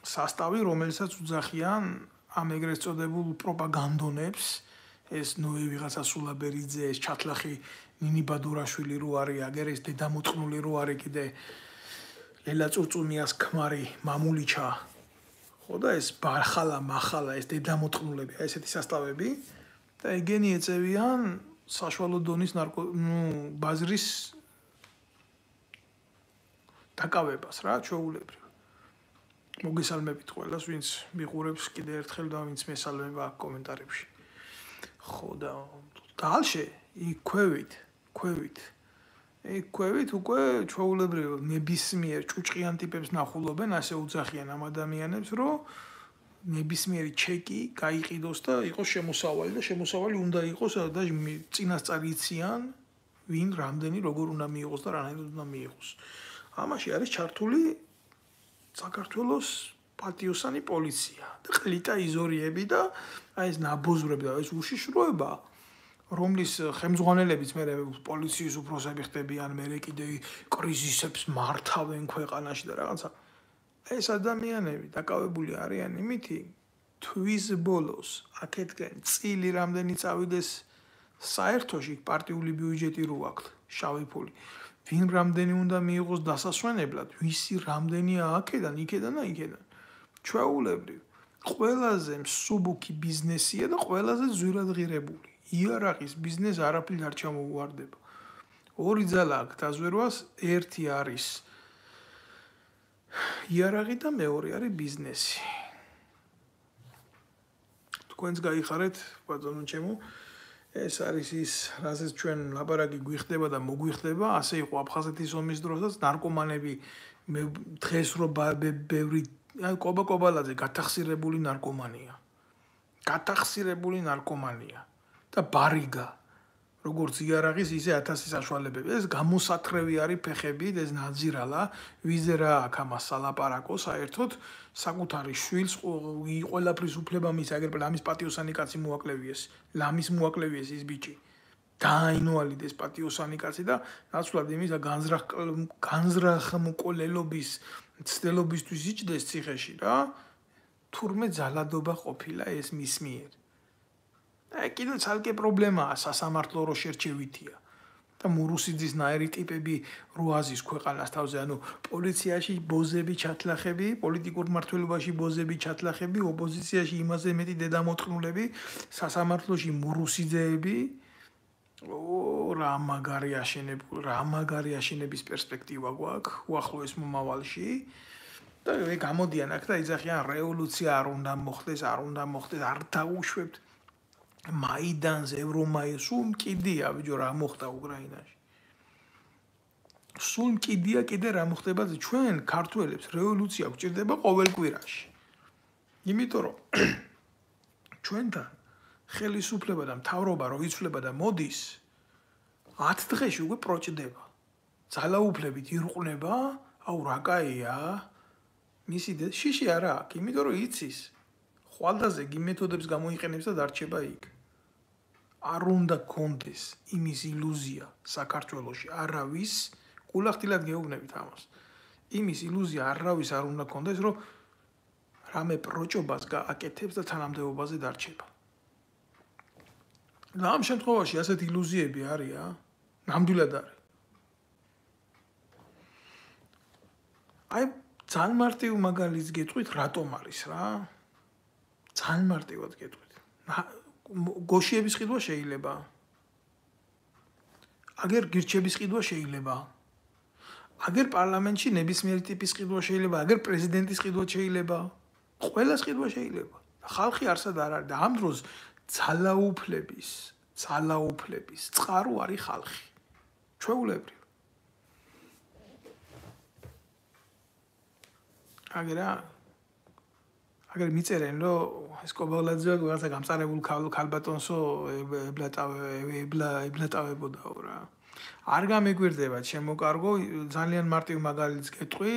სასტავი რომელსაც უძახიან ამ ეგრეთ წოდებულ პროპაგანდონებს ეს ნოე ვიღაცა სულაბერიძე ეს ჩათლახი ნინი ბადურაშვილი რო არის აგერ ეს დედამოწყნული რო არის კიდე. ლელა წურწუმიას ქმარი მამულიჩა. ხო და ეს ბარხალა מחალა ეს დედამოწყნულები აი ესეთი სასტავები. და ეგენი ეწევიან საშუალო დონის ნარკო ნუ ბაზრის დაკავებას რა ჩოულებრივ მოგესალმებით ყველას ვინც მიყურებს კიდე ერთხელ და ვინც მესალმება კომენტარებში ხო და დალშე იქ ქვევით ქვევით ეკვევით უკვე ჩაულებრივ ნებისმიერ ჭუჭყიან ტიპებს ნახულობენ, ასე უძახიან ამ ადამიანებს, რომ ნებისმიერი ჩეკი გაიყიდოს და იყოს შემოსავალი და შემოსავალი უნდა იყოს და წინასწარ იციან ვინ რამდენი როგორ უნდა მიიღოს და რანაირად უნდა მიიღოს. ამაში არის ჩართული საქართველოს პატიოსანი პოლიცია და ყლიტა იზორიები და აი ეს ნაბოზრები და ეს უშიშროება რომლის ხელმძღვანელებიც მე პოლიციის უფროსები ხდებიან, მე კიდე კრიზისებს მართავენ ქვეყანაში და რაღაცა. ეს ადამიანები დაკავებული არიან იმითი თვის ბოლოს აქეთკენ წილი რამდენი წავიდეს საერთოში პარტიული ბიუჯეტი რო აქვს შავი ფული. ვინ რამდენი უნდა მიიღოს დასასვენებლად, ვისი რამდენია აქედან, იქედან და იქედან. ჩვეულებრივ ყველაზე მსუბუქი ბიზნესია და ყველაზე ზვირადღირებული. იარაღის ბიზნეს არაფრით არ ჩამოუვარდება. ორი ძალა აქვს დაზვერვას, ერთი არის იარაღი და მეორე არის ბიზნესი. თქვენს გაიხარეთ, ბატონო ჩემო. ეს არის ის, რასაც ჩვენ ლაბარაკი გვიხდება და მოგვიხდება, ასე იყო აფხაზეთის ომის დროსაც ნარკომანები მე დღეს რო ბევრი აი კობა-კობალაძე გათახსირებული ნარკომანია. გათახსირებული ნარკომანია. და ბარიგა როგორც იარაღის ისე 1000 საშუალებები ეს გამოსათრევი არის ფეხებით ეს ნაძირალა ვიზე რა აქ ამას სალაპარაკო საერთოდ საკუთარი შვილს ყველაფრის უფლება მის აგერ ლამის პატიოსანი კაცი მოაკლევიეს ლამის მოაკლევიეს ის ბიჭი დაინვალიდეს პატიოსანი კაცი და ნაცვლად იმის განზრახ განზრახმკოლელობის ცდელობისთვის იჭდეს ციხეში რა თურმე ძალადობა ყოფილა ეს მის მიერ. აი კიდევ ცალკე პრობლემაა სასამართლო რო შერჩევითია. და მურუსიძის ნაერი ტიპები როაზის ქვეყანას თავზე ანუ პოლიციაში ბოზები ჩათლახები პოლიტიკურ მართლობაში ბოზები ჩათლახები ოპოზიციაში იმაზე მეტი დედამოწყნულები სასამართლოში მურუსიძეები რა მაგარი აშენებულ რა მაგარი აშენების პერსპექტივა გვაქვს უახლოეს მომავალში. და მე გამოდიან აქ და იძახიან რევოლუცია არ უნდა მოხდეს არ უნდა მოხდეს არ დაუშვებთ. მაიდანს ევრომაის სულ კიდია ბიჭო რა მოხდა უკრაინაში. სულ კიდია კიდე რა მოხდება ჩვენ ქართველებს. რევოლუცია გვჭირდება ყოველ კვირაში. იმიტომ რომ ჩვენთან ხელისუფლება და მთავრობა რო იცვლება და მოდის 10 დღეში უკვე პროჭდება. ძალაუფლებით ირყნება აუ რა კაია მისი შიში არა აქვს იმიტომ რომ იცის ხვალდაზე გი მეთოდებს გამოიყენებს და დარჩება იქ. არ უნდა კონდეს იმის ილუზია საქართველოში არავის კულახtildeად გეუბნებით ამას. იმის ილუზია არავის არ უნდა კონდეს რომ რამე პროჭობას გააკეთებს და თანამდებობაზე დარჩება და ამ შემთხვევაში ასეთ ილუზიები არია. ნამდვილად არის. აი ძალიან მარტივ მაგალითს გეტყვით რატომ არის რა? ძალიან მარტივად გეტყვით. გოშიების ყიდვა შეიძლება. აგერ გირჩების ყიდვა შეიძლება. აგერ პარლამენტში ნებისმიერი ტიპის ყიდვა შეიძლება. აგერ პრეზიდენტის ყიდვა შეიძლება. ყველა ყიდვა შეიძლება. ხალხი არსად არ არის და ამ დროს ძალაუფლების ძალაუფლების წყარო არის ხალხი. ჩვეულებრივ. აგერა აგერ მიწერენ რომ ეს კობალაძე რაღაცა გამწარებულ ქალბატონსო ებლატავე ებლა ებლატავებოდაო რა არ გამეგვირდება ჩემო კარგო ძალიან მარტივ მაგალითს გეტყვი.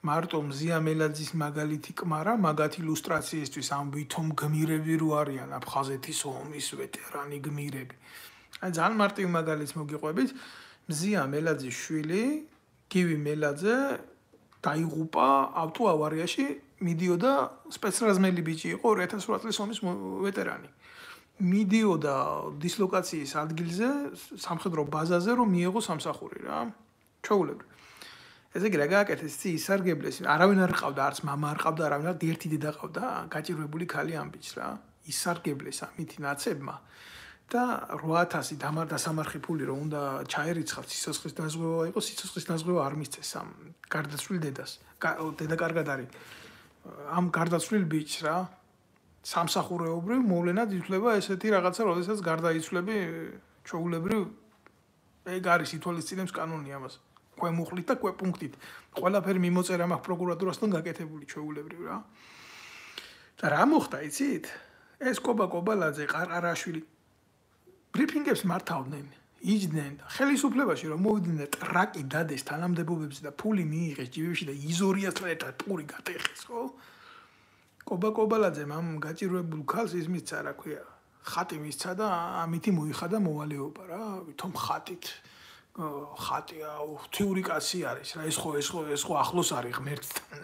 მარტო მზია მელაძის მაგალითი კმარა მაგათ ილუსტრაციისთვის ამ ვითომ გმირები რო არიან აფხაზეთის ომის ვეტერანი გმირები. აი ძალიან მარტივ მაგალითს მოგიყვებით. მზია მელაძის შვილი გივი მელაძე დაიღუპა ავტო ავარიაში მიდიოდა სპეცრაზმელი ბიჭი იყო 2008 წლის ომის ვეტერანი მიდიოდა დისლოკაციის ადგილზე სამხედრო ბაზაზე რომ მიიღო სამსახური რა ჩაულებრი ესე იგი რა გააკეთეს ცი ისარგებლეს არავინ არ ყავდა არც мама არ ყავდა არავინ არ ერთი დედა ყავდა გაჭირვებული ქალი ამბიც რა ისარგებლეს ამითი ნაცებმა და 8000 დამარ დასამარხი ფული რომ უნდა ჩაერიცხავ სიცოცხლის დაზღვევა იყო სიცოცხლის დაზღვევა არ მისცეს ამ გარდაცვლილ დედას დედა კარგად არის ამ გარდაცვლილ ბიჭს რა სამსახურეობრივ მოვლენად ითვლება ესეთი რაღაცა როდესაც გარდაიცვლები ჩოულებრივ ეგ არის ითვალისწინებს კანონი ამას. კვემუხლით და კვეპუნქტით ყველაფერი მიმოწერა მაგ პროკურატურასთან გაკეთებული ჩოულებრივ რა. და რა მოხდა იცით? ეს კობა კობალაძე ყარყარაშვილი ბრიფინგებს მართავდნენ იჯდნენ და ხელისუფლებაში რომ მოვიდნენ ტრაკი დადეს თანამდებობებზე და ფული მიიღეს ჯიბებში და იზორიასთან ერთად პური გატეხეს ხო კობა კობალაძე მამ გაჭირვებულ ქალს ის მისცა რა ქვია ხატი მისცა და ამითი მოიხადა მოვალეობა რა თომ ხატით. ხატია თიური კაცი არის რა ეს ხო ეს ხო ეს ხო ახლოს არის ღმერთთან.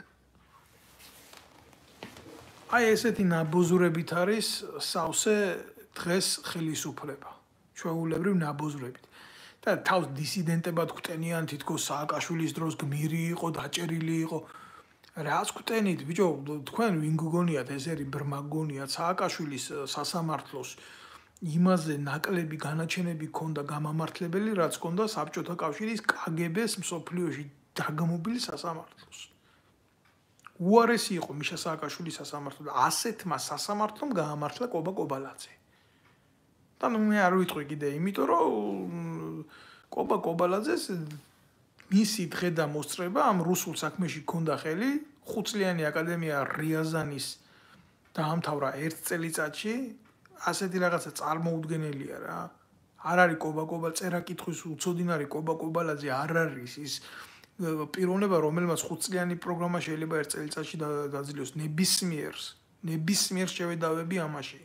აი ესეთი ნაბოზურებით არის სავსე დღეს ხელისუფლება. ჩვეულებრივ ნაბოზრებით და თავს დისიდენტებად ხვტენიან თითქოს სააკაშვილის დროს გმირი იყო დაჭერილი იყო რას ხვტენით ბიჭო თქვენ ვინ გგონიათ? ეს ერი ბრმაგონიათ სააკაშვილის სასამართლოს იმაზე ნაკლები განაჩენები ქონდა გამამართლებელი რაც ქონდა საბჭოთა კავშირის კგბ-ს მსოფლიოში დაგმობილი სასამართლოს. უარესი იყო მიშა სააკაშვილის სასამართლო და ასეთმა სასამართლომ გაამართლა კობა კობალაძე. და ნუ მე არ ვიტყვი კიდე, იმიტომ რომ კობა კობალაძეს მისი დღე და მოსწრება ამ რუსულ საქმეში ქონდა ხელი, ხუცლიანი აკადემია რიაზანის დაამთავრა ერთ წელიწადში, ასეთი რაღაცა წარმოუდგენელია რა. არ არის კობა კობა წერა კითხვის უცოდინარი კობა კობალაძე არ არის ის პიროვნება რომელმაც ხუცლიანი პროგრამა შეიძლება ერთ წელიწადში დაძლიოს ნებისმიერს ნებისმიერ შევედავები ამაში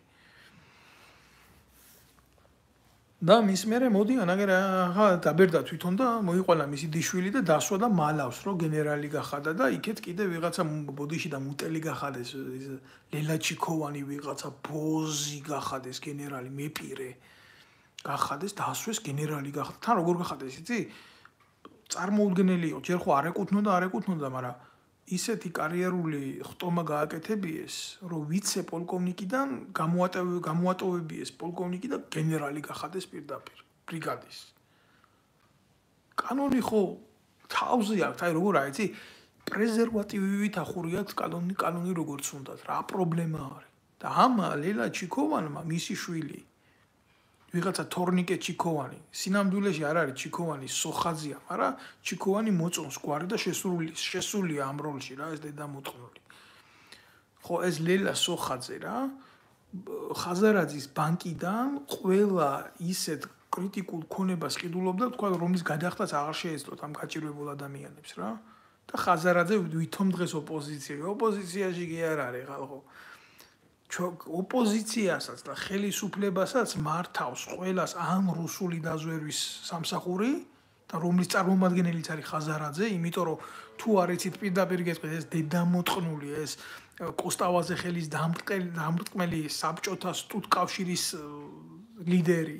და მის მერე მოდიან აგერ ახლა დაბერდა თვითონ და მოიყოლა მისი დიშვილი და დასვა და მალავს რომ გენერალი გახადა და იქეთ კიდე ვიღაცა ბოდიში და მუტელი გახადეს ლელაჩიკოვანი ვიღაცა ბოზი გახადეს გენერალი მეპირე გახადეს დასვეს გენერალი გახდა თან როგორ გახადეს იცი? წარმოუდგენელი იყო ჯერ ხო არ ეკუთვნოდა არ ეკუთვნოდა მაგრამ ისეთი კარიერული ხტომა გააკეთებიეს, რომ ვიცე პოლკოვნიკიდან გამოატოვებიეს პოლკოვნიკი და გენერალი გახადეს პირდაპირ. ბრიგადის კანონი ხო თავზე აქვს აი როგორ არის იცი პრეზერვატივით ახურიათ კანონი კანონი როგორც უნდა რა პრობლემა არის და ამ ლელა ჩიკოვანმა მისი შვილი ვიღაცა თორნიკე ჩიკოვანი სინამდვილეში არ არის ჩიკოვანი სოხაძია მაგრამ ჩიკოვანი მოწონს გვარი და შესული შესულია ამ როლში რა ეს დედა მოწყნული ხო ეს ლელა სოხაძე რა ხაზარაძის ბანკიდან ყველა ისეთ კრიტიკულ ქონებას ყიდულობდა თქვა რომის გადახდას აღარ შეეძლოთ ამ გაჭირვებულ ადამიანებს რა. და ხაზარაძე ვითომ დღეს ოპოზიციაში ოპოზიციაში კი არ არის ხალხო ოპოზიციასაც და ხელისუფლებასაც მართავს ყოველას ამ რუსული დაზვერვის სამსახური და რომლის წარმომადგენელიც არის ხაზარაძე, იმიტომ რომ თუ არ იცით პირდაპირ გეტყვით ეს დედამოტყნული ეს კოსტავაზე ხელის დამტყელი დამტყმელი საბჭოთა სტუდკავშირის ლიდერი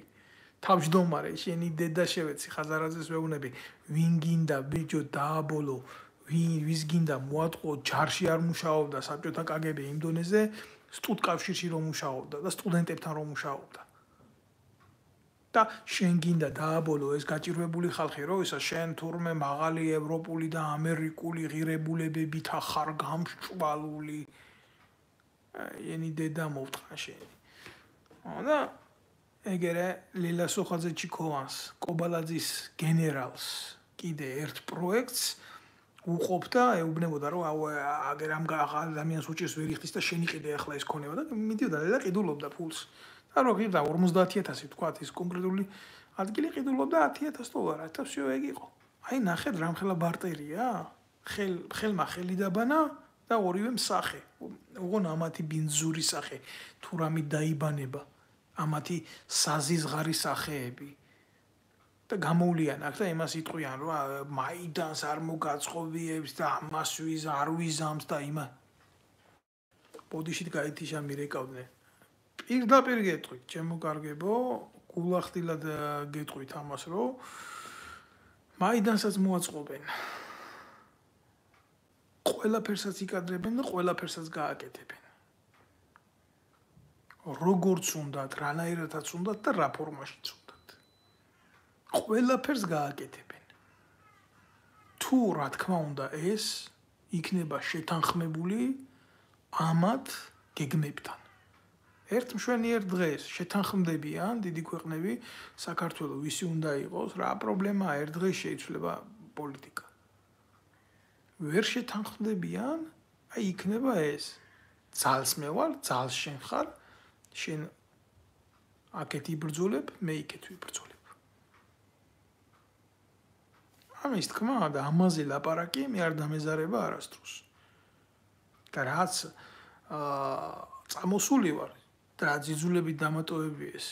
თავმჯდომარე შენი დედა შევეცი ხაზარაძეს ვეუბნები ვინ გინდა ბიჭო დააბოლო ვინ ვის გინდა მოატყო ჯარში არ მუშაობდა საბჭოთა კგბ იმ დონეზე სტუდკავშირში რომ მუშაობდა და სტუდენტებთან რომ მუშაობდა. და შენ გინდა დააბოლო ეს გაჭირვებული ხალხი რო ისა შენ თურმე მაღალი ევროპული და ამერიკული ღირებულებებით ახარ გამშვალული. ენი დედა მოვთხრა შენ და ეგერე ლილა სოხაძე ჩიკოვანს კობალაძის გენერალს კიდე ერთ პროექტს უყოფდა ეუბნებოდა რომ აუ აგერ ამ ადამიანს უჭირს ვერ იხდის და შენი ყიდე ახლა ეს ქონება და მიდიოდა და ყიდულობდა ფულს და რო ყიდა 50000 თქვა ის კონკრეტული ადგილი ყიდულობდა 10000 დოლარი და всё ეგ იყო აი ნახეთ რამხელა ბარტერია ხელ ხელმა ხელი დაბანა და ორივე მსახე უგონ ამათი ბინძური სახე თუ რამე დაიბანება ამათი საზიზღარი სახეები და გამოვლიან აქ და იმას იტყვიან რომ მაიდანს არ მოგაწყობიებს და ამას ვიზ არ ვიზამს და იმა. ბოდიშით გაითიშა მირეკავდნენ პირდაპირ გეტყვით. ჩემო კარგებო გულახდილად გეტყვით ამას რომ მაიდანსაც მოაწყობენ. ყველაფერსაც იკადრებენ და ყველაფერსაც გააკეთებენ. როგორც უნდათ, რანაირადაც უნდათ და რა ფორმაშიც უნდათ. ყველაფერს გააკეთებენ. თუ რა თქმა უნდა ეს იქნება შეთანხმებული ამათ გეგმებთან. ერთ მშვენიერ დღეს შეთანხმდებიან დიდი ქვეყნები საქართველოს ვისი უნდა იყოს, რა პრობლემაა ერთ დღეს შეიძლება პოლიტიკა. ვერ შეთანხმდებიან, აი იქნება ეს. ძალს მე ვარ, ძალს შენ ხარ, შენ აქეთ იბრძოლებ, მე იქეთ ვიბრძოლებ. ამის თქმა და ამაზე ლაპარაკი მე არ დამეზარება არასდროს. და რაც აა წამოსული ვარ და რა ძიძულები დამატოვები ეს.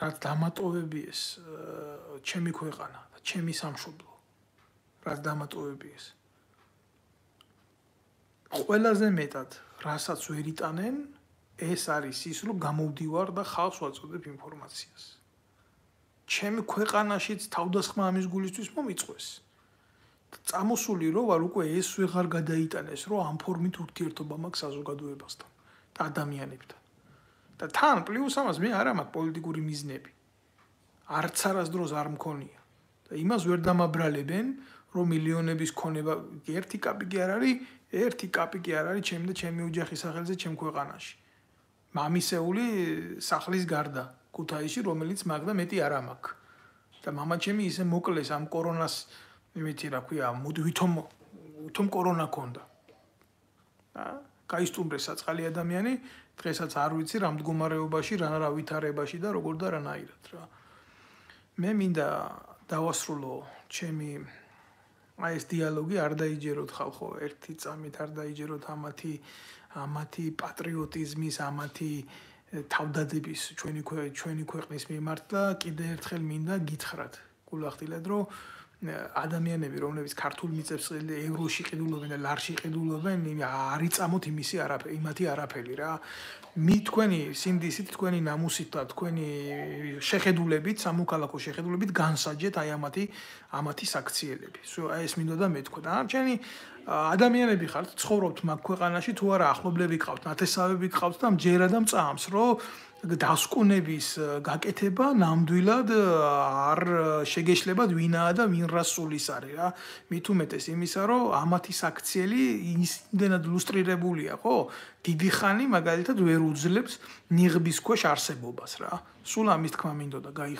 რაც დამატოვები ეს ჩემი ქვეყანა და ჩემი სამშობლო. რაც დამატოვები ეს. ყველაზე მეტად რასაც ვერ იტანენ, ეს არის ის, რომ გამოვდივარ და ხალხს ვაწოდებ ინფორმაციას. ჩემი ქვეყანაშიც თავდასხმა ამის გულისთვის მომიწყვეს. წამოსული რო ვარ უკვე ეს ვეღარ გადაიტანეს, რომ ამ ფორმით ურთიერთობა მაქვს საზოგადოებასთან და ადამიანებთან. და თან პლუს ამას მე არ მაქვს პოლიტიკური მიზნები. არც არასდროს არ მქონია. და იმას ვერ დამაბრალებენ, რომ მილიონების ქონება ერთი კაპიკი არ არის, ერთი კაპიკი არ არის ჩემი და ჩემი ოჯახის სახელზე ჩემ ქვეყანაში. მამისეული სახლის გარდა ქუთაისში, რომელიც მაგდა მეტი არ ამაქვს. და მამაჩემი ისე მოკლეს ამ კორონას იმითი რა ქვია, ვითომ ვითომ კორონა ქონდა. აა გაისტუმრეს საწყალი ადამიანი, დღესაც არ ვიცი რა მდგომარეობაში, რა რა ვითარებაში და როგორ და რანაირად რა. მე მინდა დავასრულო ჩემი აი ეს დიალოგი არ დაიჯეროთ ხალხო, ერთი წამით არ დაიჯეროთ ამათი ამათი პატრიოტიზმის, ამათი აა თავდადების ჩვენი ჩვენი ქვეყნის მიმართ და კიდე ერთხელ მინდა გითხრათ გულახდილად რომ ადამიანები რომლებიც ქართულ მიწებს ევროში ყიდულობენ და ლარში ყიდულობენ არ იწამოთ იმისი არაფერი იმათი არაფერი რა მი თქვენი სინდისით თქვენი ნამუსით და თქვენი შეხედულებით სამოქალაქო შეხედულებით განსაჯეთ აი ამათი ამათი საქციელები. აი ეს მეთქვა და არჩენი ადამიანები ხართ ცხოვრობთ მაგ ქვეყანაში თუ არა ახლობლები ყავთ ნათესავები ყავთ და მჯერა და მწამს რომ დასკვნების გაკეთება ნამდვილად არ შეგეშლებათ ვინაა და ვინ რა სულის არის რა. მით უმეტეს იმისა, რომ ამათი საქციელი იმდენად ლუსტრირებულია, ხო? დიდი ხანი მაგალითად ვერ უძლებს ნიღბის ქვეშ არსებობას რა. სულ ამის თქმა მინდოდა გაიხ